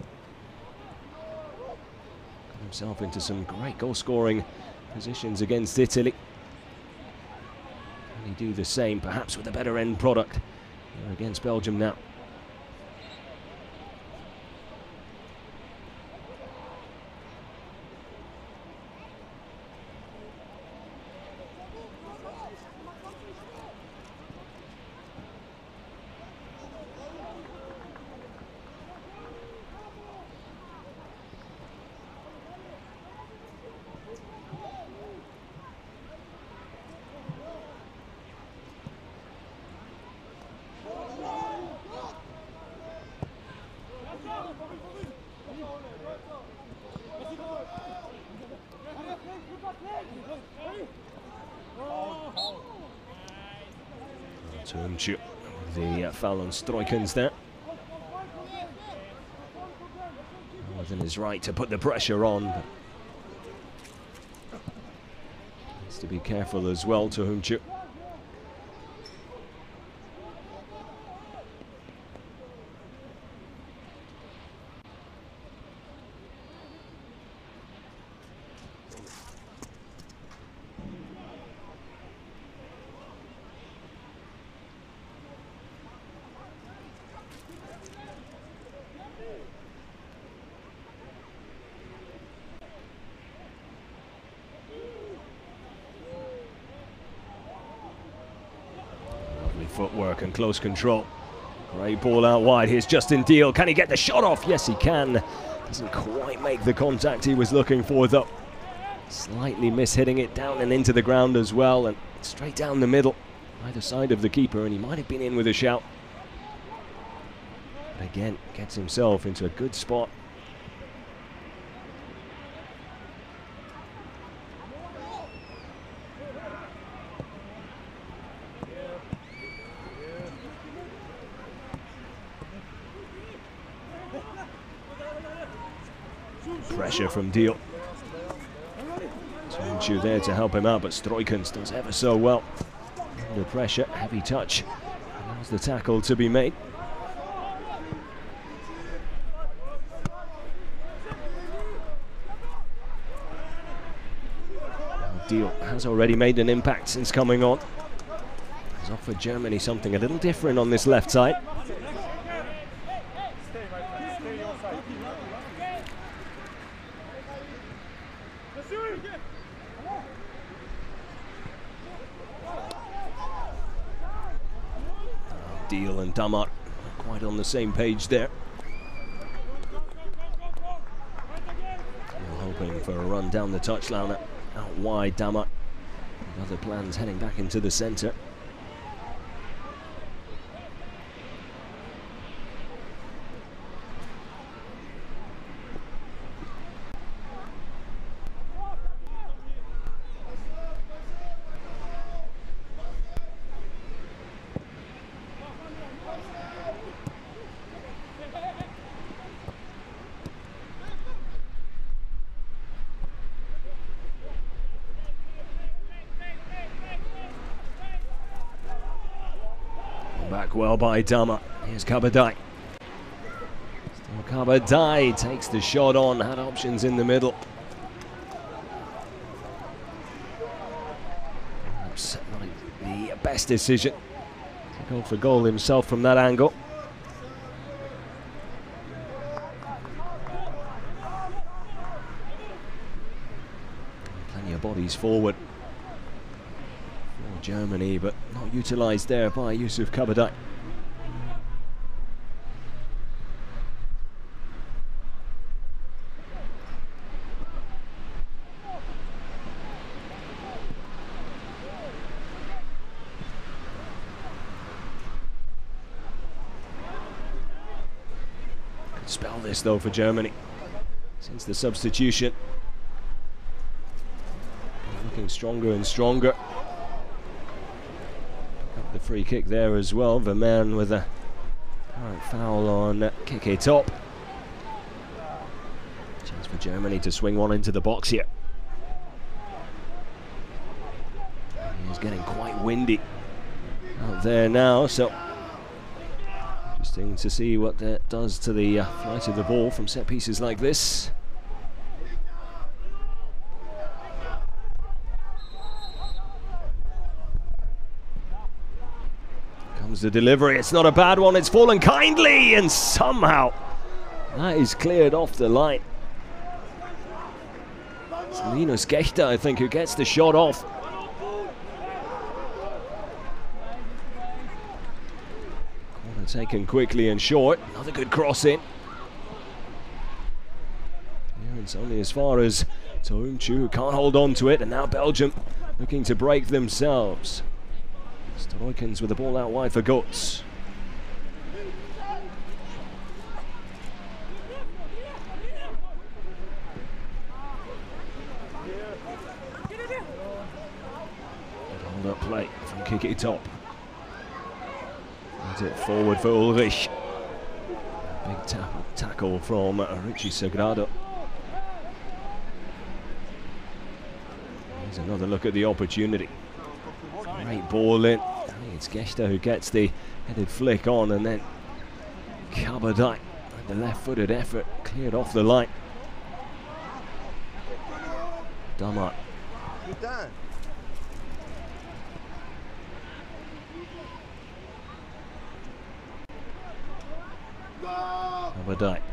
Himself into some great goal scoring positions against Italy. Can he do the same, perhaps with a better end product against Belgium now? Tohumcu, the uh, foul on Stroeykens there. Within his right to put the pressure on. But needs to be careful as well, Tohumcu. Lovely footwork and close control. Great ball out wide. Here's Justin Diehl. Can he get the shot off? Yes, he can. Doesn't quite make the contact he was looking for, though. Slightly mishitting it down and into the ground as well, and straight down the middle, either side of the keeper, and he might have been in with a shout. But again, gets himself into a good spot. Pressure from Diehl. Tohumcu there to help him out, but Stroeykens does ever so well. Under pressure, heavy touch. Allows the tackle to be made. Diehl has already made an impact since coming on. Has offered Germany something a little different on this left side. Stay, my friend. Stay your side. And quite on the same page there. Diehl hoping for a run down the touchline out wide. Damar with other plans heading back into the centre. Back well by Damar. Here's Kabadayi. Still Kabadayi takes the shot on, had options in the middle. Perhaps the best decision to go for goal himself from that angle. Plenty of bodies forward for Germany, but not utilised there by Yusuf Kabadayi. Could spell this though for Germany since the substitution. Looking stronger and stronger. Free kick there as well. The man with a apparent foul on Keke Topp. Chance for Germany to swing one into the box here. It's getting quite windy out there now, so interesting to see what that does to the uh, flight of the ball from set pieces like this. Comes the delivery, it's not a bad one, it's fallen kindly, and somehow that is cleared off the line. It's Linus Gechter, I think, who gets the shot off. Corner taken quickly and short. Another good cross in. Only as far as Tohumcu, who can't hold on to it, and now Belgium looking to break themselves. Stroeykens with the ball out wide for Godts. Hold up play from Keke Topp. Leads it forward for Ullrich. Big ta tackle from Richie Sagrado. Here's another look at the opportunity. Great ball in. It's Gechter who gets the headed flick on and then Kabadayi the left-footed effort cleared off the line. Damar Good done. Kabadayi.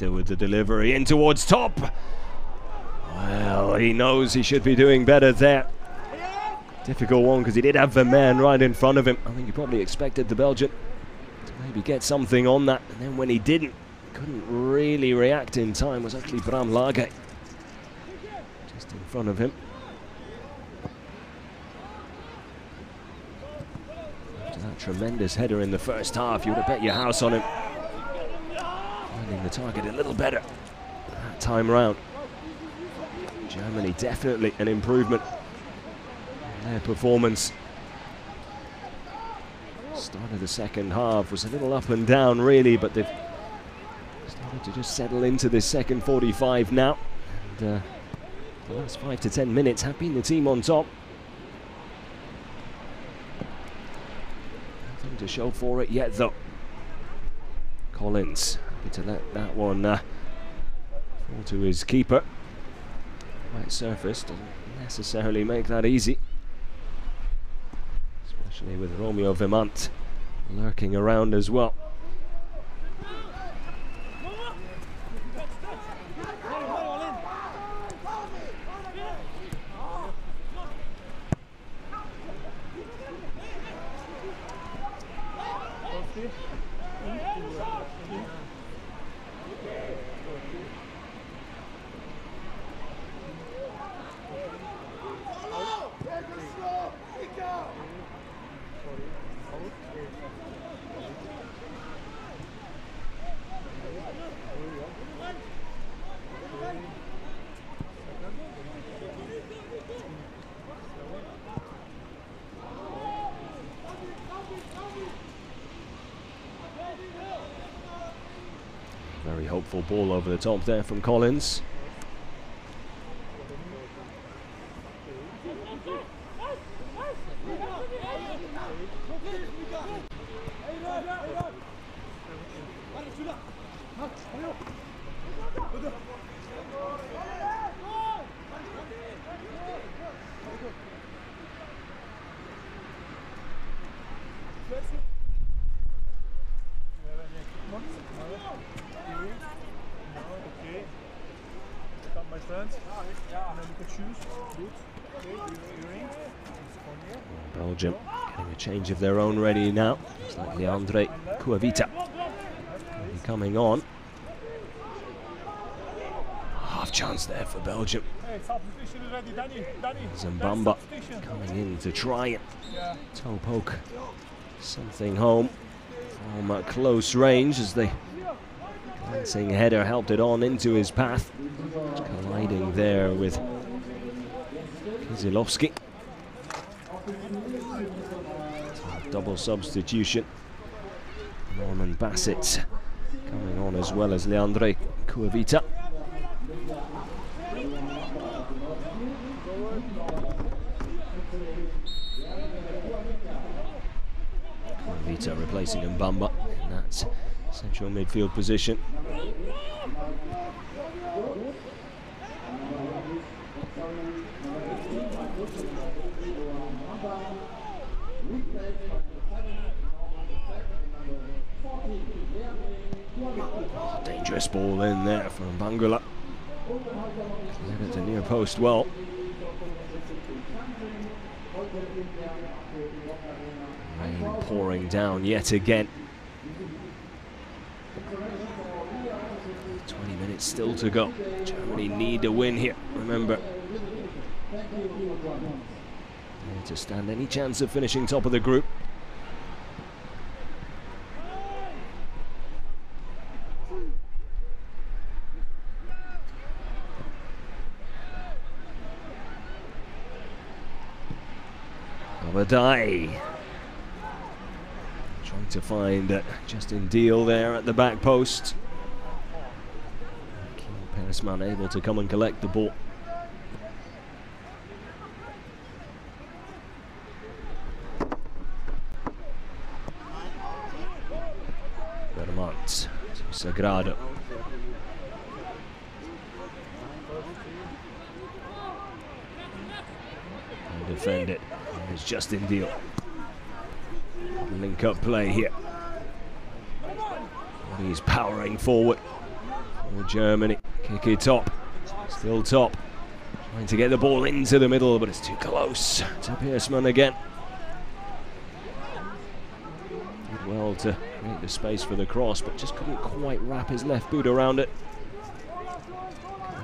With the delivery in towards top. Well, he knows he should be doing better there. Difficult one because he did have the man right in front of him. I think he probably expected the Belgian to maybe get something on that. And then when he didn't, couldn't really react in time was actually Bram Lagae. Just in front of him. After that tremendous header in the first half, you would have bet your house on him. Finding the target a little better that time round. Germany definitely an improvement in their performance. Start of the second half was a little up and down really, but they've started to just settle into this second 45 now. And uh, the last five to ten minutes have been the team on top. Nothing to show for it yet though. Collins happy to let that one uh, fall to his keeper. White surface doesn't necessarily make that easy. Especially with Romeo Vermant lurking around as well. Top there from Collins. Okay. Got my friends. And then you can choose. Good. Okay, earring. Belgium getting a change their own ready now. It's like Leandre Kuavita coming on. Half chance there for Belgium. Zambamba coming in to try it. Toe poke something home from close range as the Dancing header helped it on into his path. Colliding there with Kizilowski. Double substitution. Norman Bassette coming on as well as Leandre Kuavita. Kuavita replacing Mbamba in that central midfield position. Dangerous ball in there from Mbangula. Cleared it to near post well. Rain pouring down yet again. 20 minutes still to go. Germany need a win here, remember. To stand any chance of finishing top of the group. Abadai trying to find uh, Justin Deal there at the back post. Peersman able to come and collect the ball. Vermant to Sagrado. And defend it. It's Justin Diehl. Link up play here. He's powering forward for Germany. Kick it top. Still top. Trying to get the ball into the middle, but it's too close to Peersman again. Did well to create the space for the cross, but just couldn't quite wrap his left boot around it.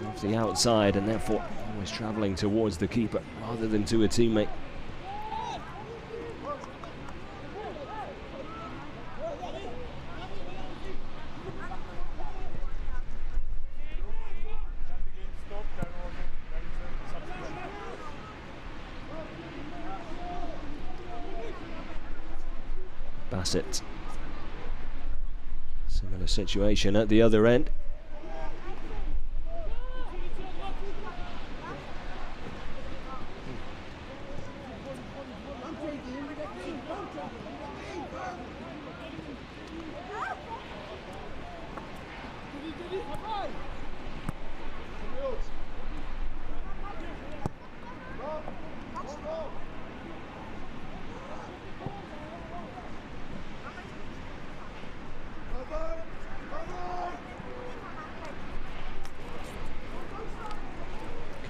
Off the outside, and therefore always travelling towards the keeper rather than to a teammate. Bassette. Similar situation at the other end.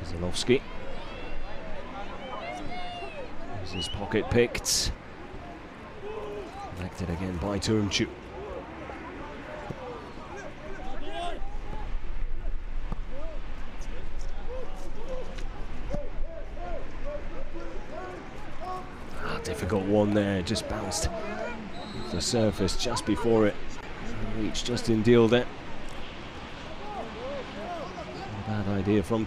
Kazanowski. Has his pocket picked. Collected again by Tohumcu. Ah, difficult one there, just bounced off the surface just before it reached Justin Diehl there. Bad idea from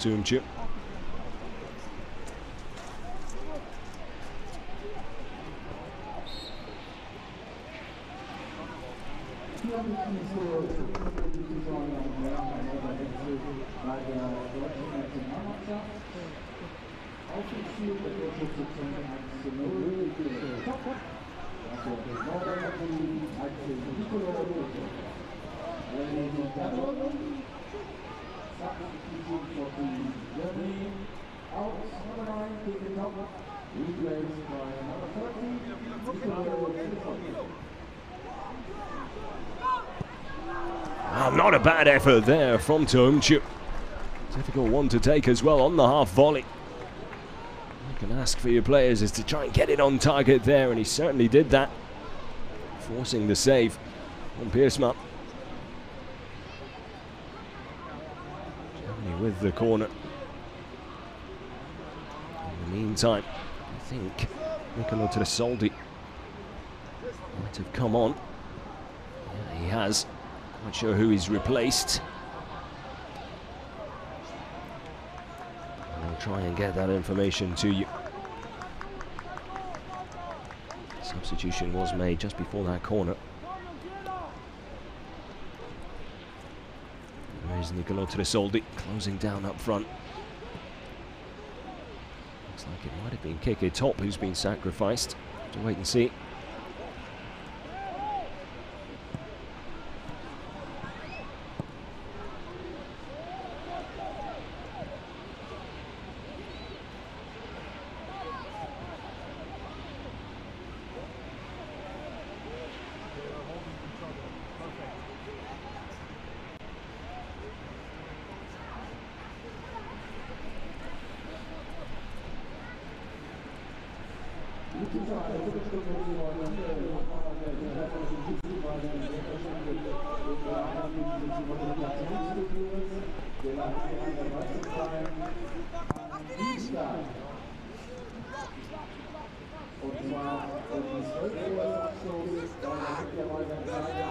Tohumcu. Ah, not a bad effort there from Tohumcu. Difficult one to take as well on the half volley. You can ask for your players is to try and get it on target there, and he certainly did that. Forcing the save on Peersman. Germany with the corner. In the meantime, I think Nicolo Tresoldi might have come on. Yeah, he has. Not sure who he's replaced. I'll try and get that information to you. Substitution was made just before that corner. There's Nicolo Tresoldi closing down up front. Looks like it might have been Keke Topp who's been sacrificed. To wait and see.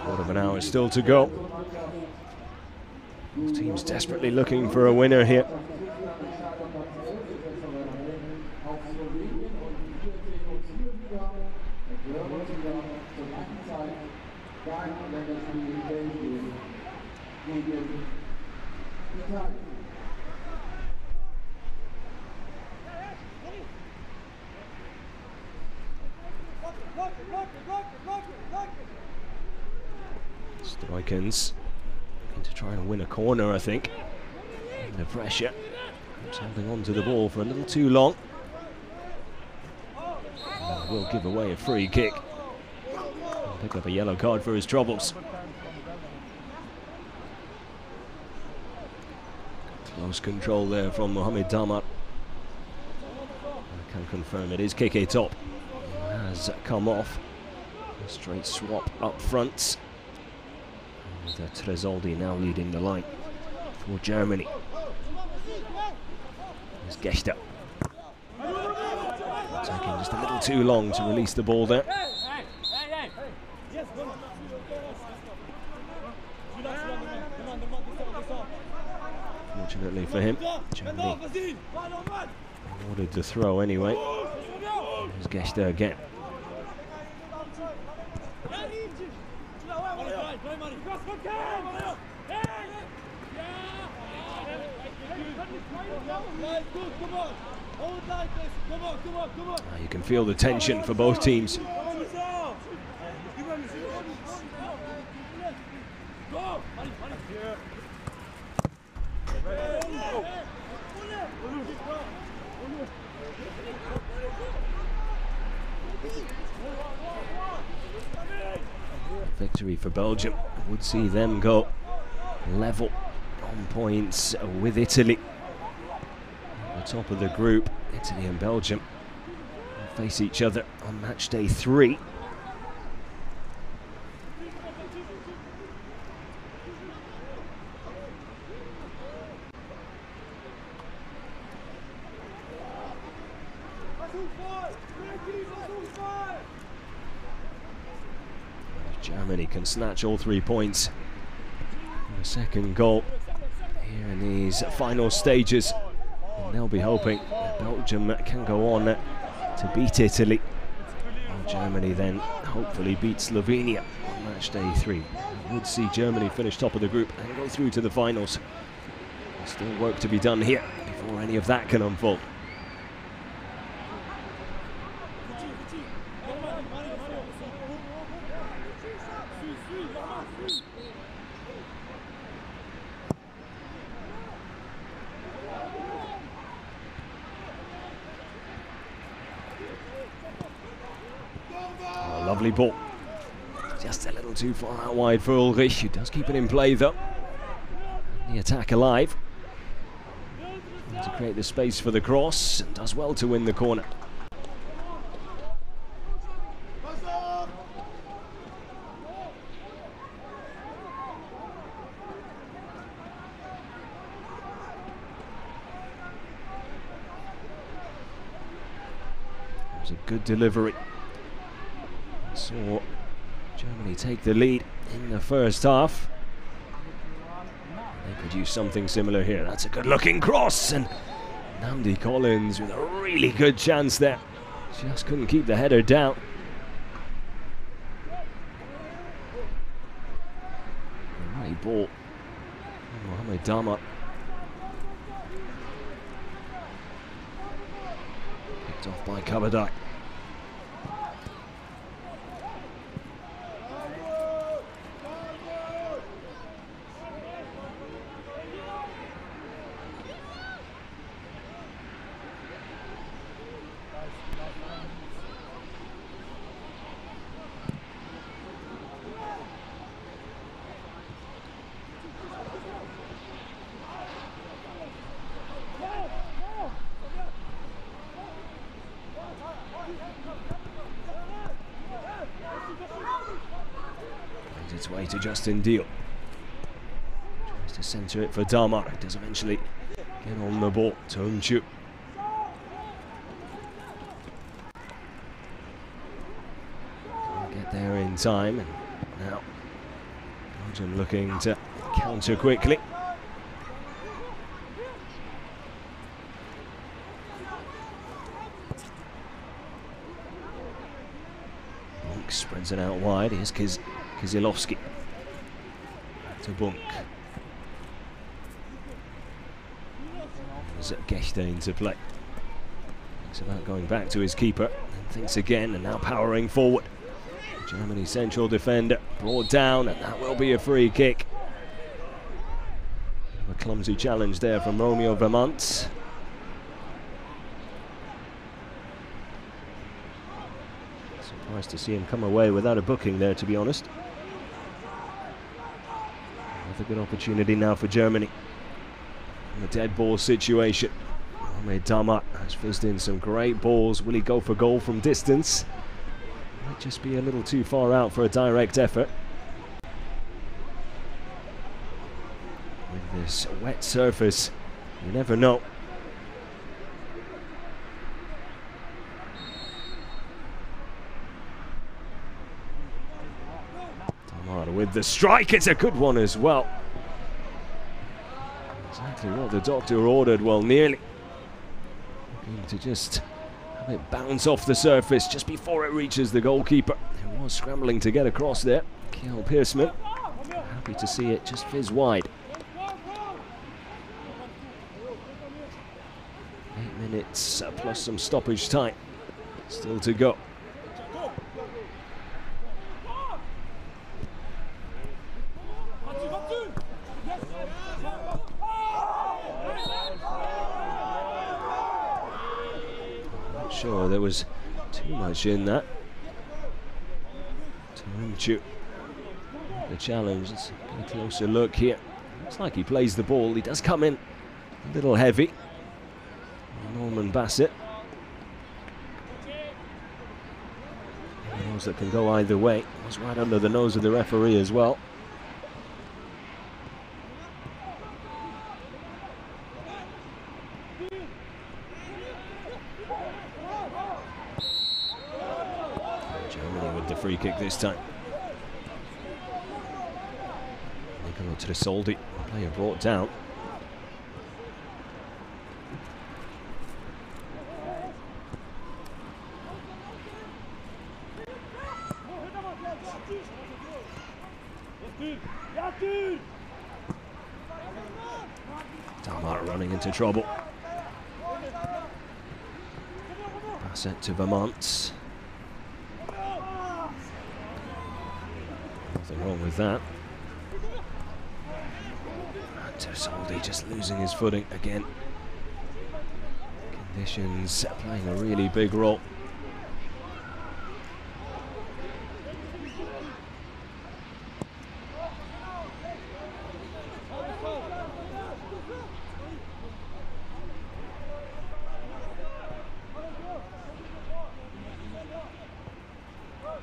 Quarter of an hour still to go. Both teams desperately looking for a winner here. Looking to try and win a corner, I think. Under pressure. Holding on to the ball for a little too long. And will give away a free kick. Pick up a yellow card for his troubles. Close control there from Mohamed Damar. I can confirm it is Keke Topp. Has come off. A straight swap up front. And uh, Tresoldi now leading the line for Germany. There's Gechter. Taking just a little too long to release the ball there. Fortunately for him, Germany ordered the throw anyway. There's Gechter again. You can feel the tension for both teams. Victory for Belgium would see them go level on points with Italy. The top of the group, Italy and Belgium face each other on match day three. Germany can snatch all three points. The second goal here in these final stages. And they'll be hoping Belgium can go on to beat Italy. While Germany then hopefully beat Slovenia on match day three. Would see Germany finish top of the group and go through to the finals. There's still work to be done here before any of that can unfold. Oh, lovely ball. Just a little too far out wide for Ullrich, who does keep it in play though. The attack alive. To create the space for the cross, and does well to win the corner. It was a good delivery. Saw Germany take the lead in the first half. They produce something similar here. That's a good looking cross and Nnamdi Collins with a really good chance there. Just couldn't keep the header down. Right ball. Mohamed Damar. Picked off by Kabadayi. Finds its way to Justin Diehl. Tries to centre it for Damar. Does eventually get on the ball to Umchu. Can't get there in time. And now Belgium looking to counter quickly. Spreads it out wide. Here's Kiz Kizilowski. To Bunk. Gechter into play. Thinks about going back to his keeper. Thinks again and now powering forward. Germany central defender brought down and that will be a free kick. A clumsy challenge there from Romeo Vermant. Surprised to see him come away without a booking there, to be honest. Another good opportunity now for Germany. In the dead ball situation. Ahmed Damar has fizzed in some great balls. Will he go for goal from distance? Might just be a little too far out for a direct effort. With this wet surface, you never know. Damar with the strike, it's a good one as well. Exactly what the doctor ordered, well, nearly. Looking to just have it bounce off the surface just before it reaches the goalkeeper. Who was scrambling to get across there. Kjell Peersman. Happy to see it just fizz wide. Eight minutes uh, plus some stoppage time. Still to go. Not sure there was too in that. The challenge. Let's get a closer look here. Looks like he plays the ball. He does come in a little heavy. Norman Bassette. Knows that can go either way. Was right under the nose of the referee as well. Germany with the free kick this time. Nicolo Tresoldi, player brought down. Damar running into trouble. Bassette to Vermant. Nothing wrong with that. Tresoldi just losing his footing again. Conditions playing a really big role.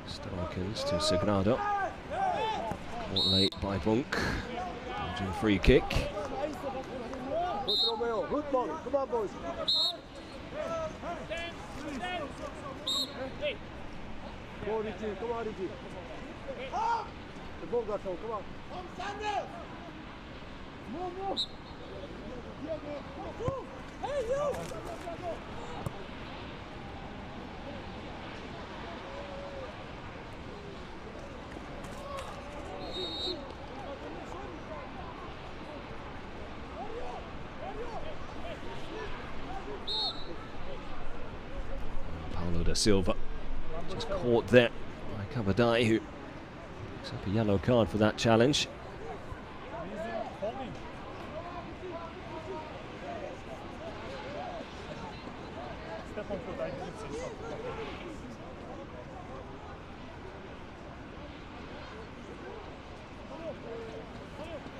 Starkins to. Caught late by Bunk. Belgian free kick. Goed Romeo, goed man. Come on boys. Come on Richie, come on Richie. The ball got come on. Paulo da Silva just caught there by Kabadai, who picks up a yellow card for that challenge. Holding. Step on foot, I didn't say something.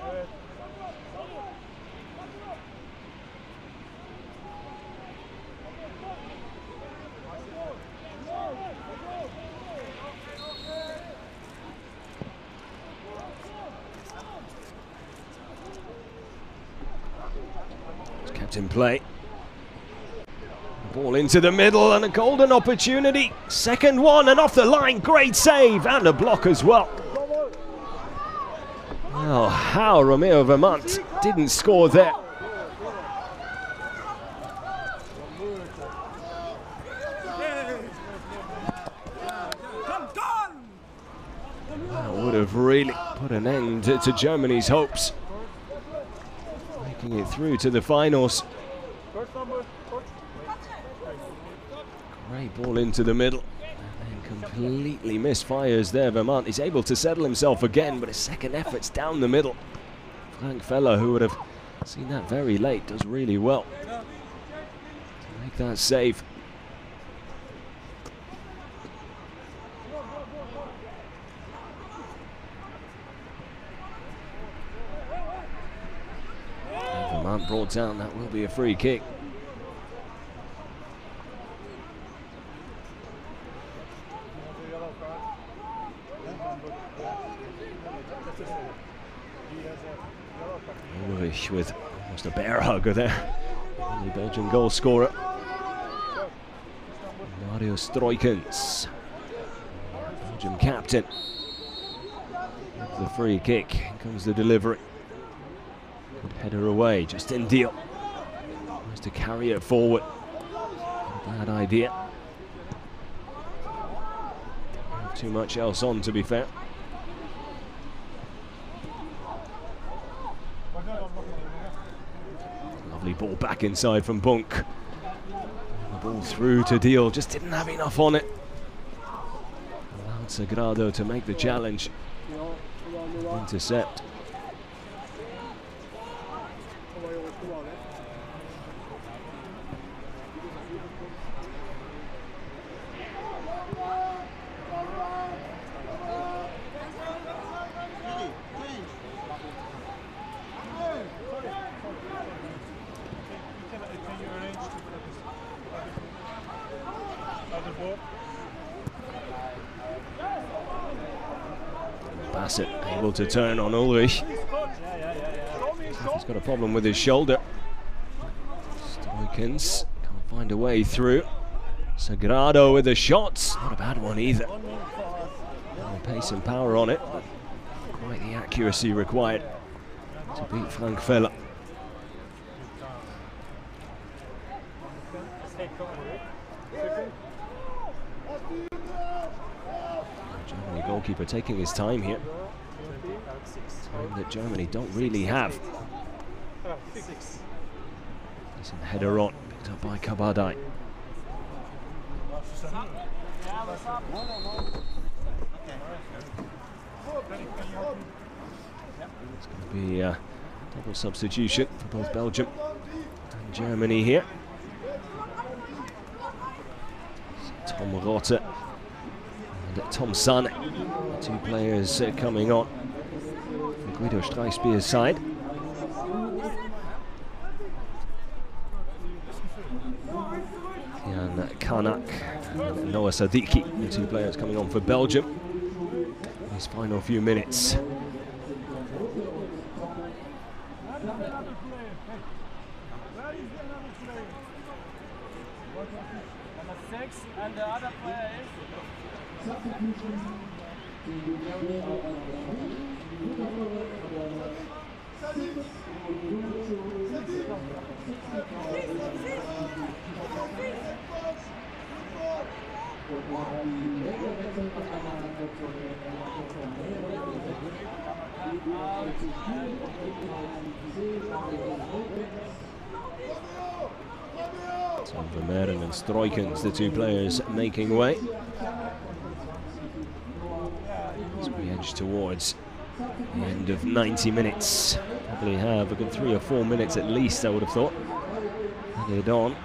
Evet. It's kept in play. Ball into the middle and a golden opportunity. Second one and off the line. Great save and a block as well. Well, how Romeo Vermant didn't score there. That would have really put an end to Germany's hopes. Making it through to the finals. First number, coach. Great ball into the middle. And completely misfires there. Vermant is able to settle himself again, but his second effort's down the middle. Frank Feller, who would have seen that very late, does really well to make that save. Vermant brought down, that will be a free kick. The yellow card. Number, That's just it. He has a yellow With almost a bear hugger there. The Belgian goal scorer. Mario Stroeykens. Belgium captain. The free kick. Here comes the delivery. Good header away. Justin Diehl. Tries to carry it forward. Bad idea. Too much else on to be fair. Lovely ball back inside from Bunk. The ball through to Diehl, just didn't have enough on it. Allowed Sagrado to make the challenge. Intercept. Can, can you arrange to put this other ball? Able to turn on Ullrich. He's got a problem with his shoulder. Stroeykens can't find a way through. Sagrado with the shots. Not a bad one either. No pace and power on it, quite the accuracy required to beat Frank Feller. Germany goalkeeper taking his time here. Time that Germany don't really have. Decent header on, picked up by Kabadayi. It's going to be a double substitution for both Belgium and Germany here. Tom Rothe Tom Sanne, two players uh, coming on for Guido Streichsbier's side. Jan Kanak and Noah Sadiki, the two players coming on for Belgium. These final few minutes. Where is the another player? Number six, and the other player is So Vermeeren and Stroeykens, the two players making way. As we edge towards the end of 90 minutes. Probably have a good three or four minutes at least, I would have thought. Added on.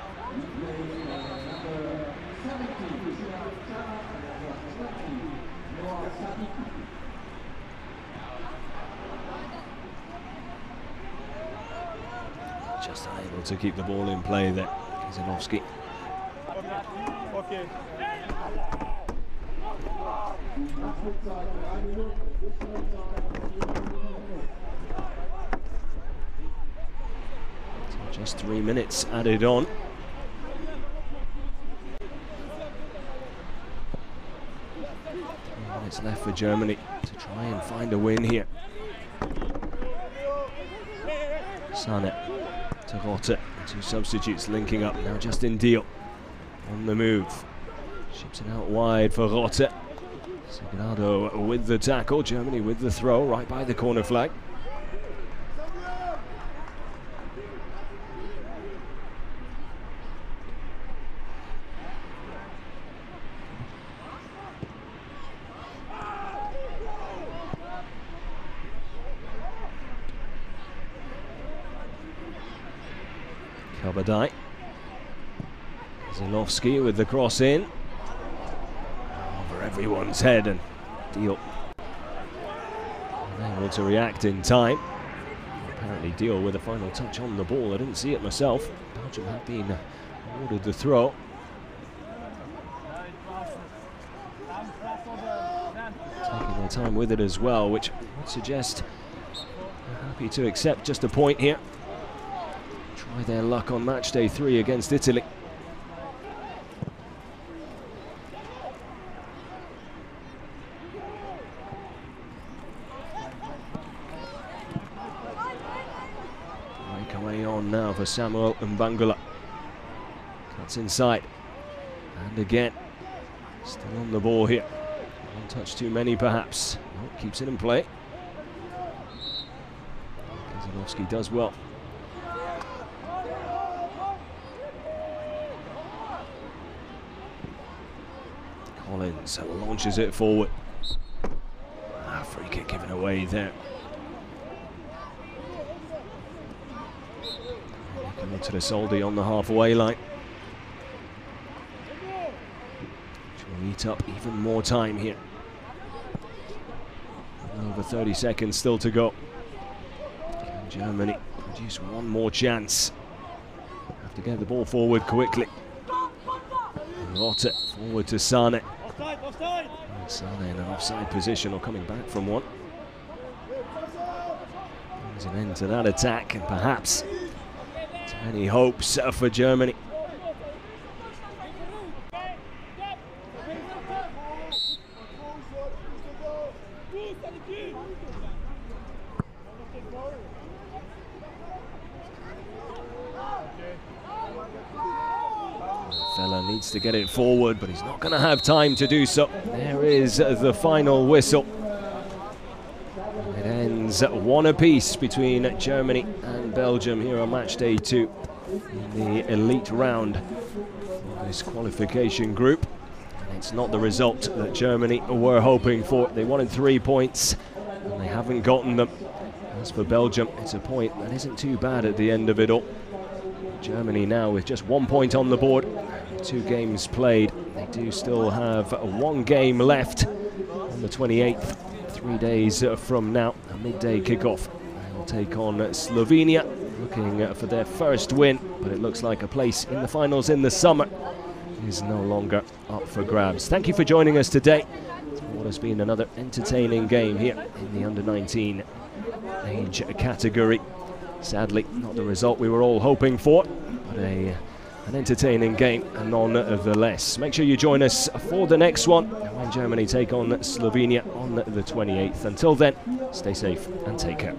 Just unable to keep the ball in play there. Kazanovsky. Okay. So just three minutes added on. Three minutes left for Germany to try and find a win here. Sanne to Rothe. Two substitutes linking up now. Justin Diehl on the move. Ships it out wide for Rothe. Sagrado with the tackle. Germany with the throw right by the corner flag. Kabadayi. Zilowski with the cross in. Over everyone's head and Diehl. Unable to react in time. Apparently Diehl with a final touch on the ball. I didn't see it myself. Belgium have been awarded the throw. Taking their time with it as well, which would suggest they're happy to accept just a point here. Try their luck on match day three against Italy. Breakaway on now for Samuel Mbangula. Cuts inside. And again, still on the ball here. One touch too many perhaps. No, keeps it in play. Kazanovsky does well. Collins launches it forward. Ah, free kick given away there. To the Soldi on the halfway line. Which will eat up even more time here. Over 30 seconds still to go. Can Germany produce one more chance? Have to get the ball forward quickly. Rothe forward to Sanne. Offside, offside. Sanne in an offside position or coming back from one. There's an end to that attack and perhaps many hopes for Germany. Feller needs to get it forward, but he's not going to have time to do so. There is the final whistle. It ends one apiece between Germany Belgium here on match day two in the elite round of this qualification group. And it's not the result that Germany were hoping for. They wanted three points and they haven't gotten them. As for Belgium, it's a point that isn't too bad at the end of it all. Germany now with just one point on the board, two games played. They do still have one game left on the 28th, three days from now, a midday kickoff. Take on Slovenia, looking for their first win, but it looks like a place in the finals in the summer is no longer up for grabs. Thank you for joining us today. It's what has been another entertaining game here in the under 19 age category. Sadly, not the result we were all hoping for, but a an entertaining game nonetheless. Make sure you join us for the next one when Germany take on Slovenia on the 28th. Until then, stay safe and take care.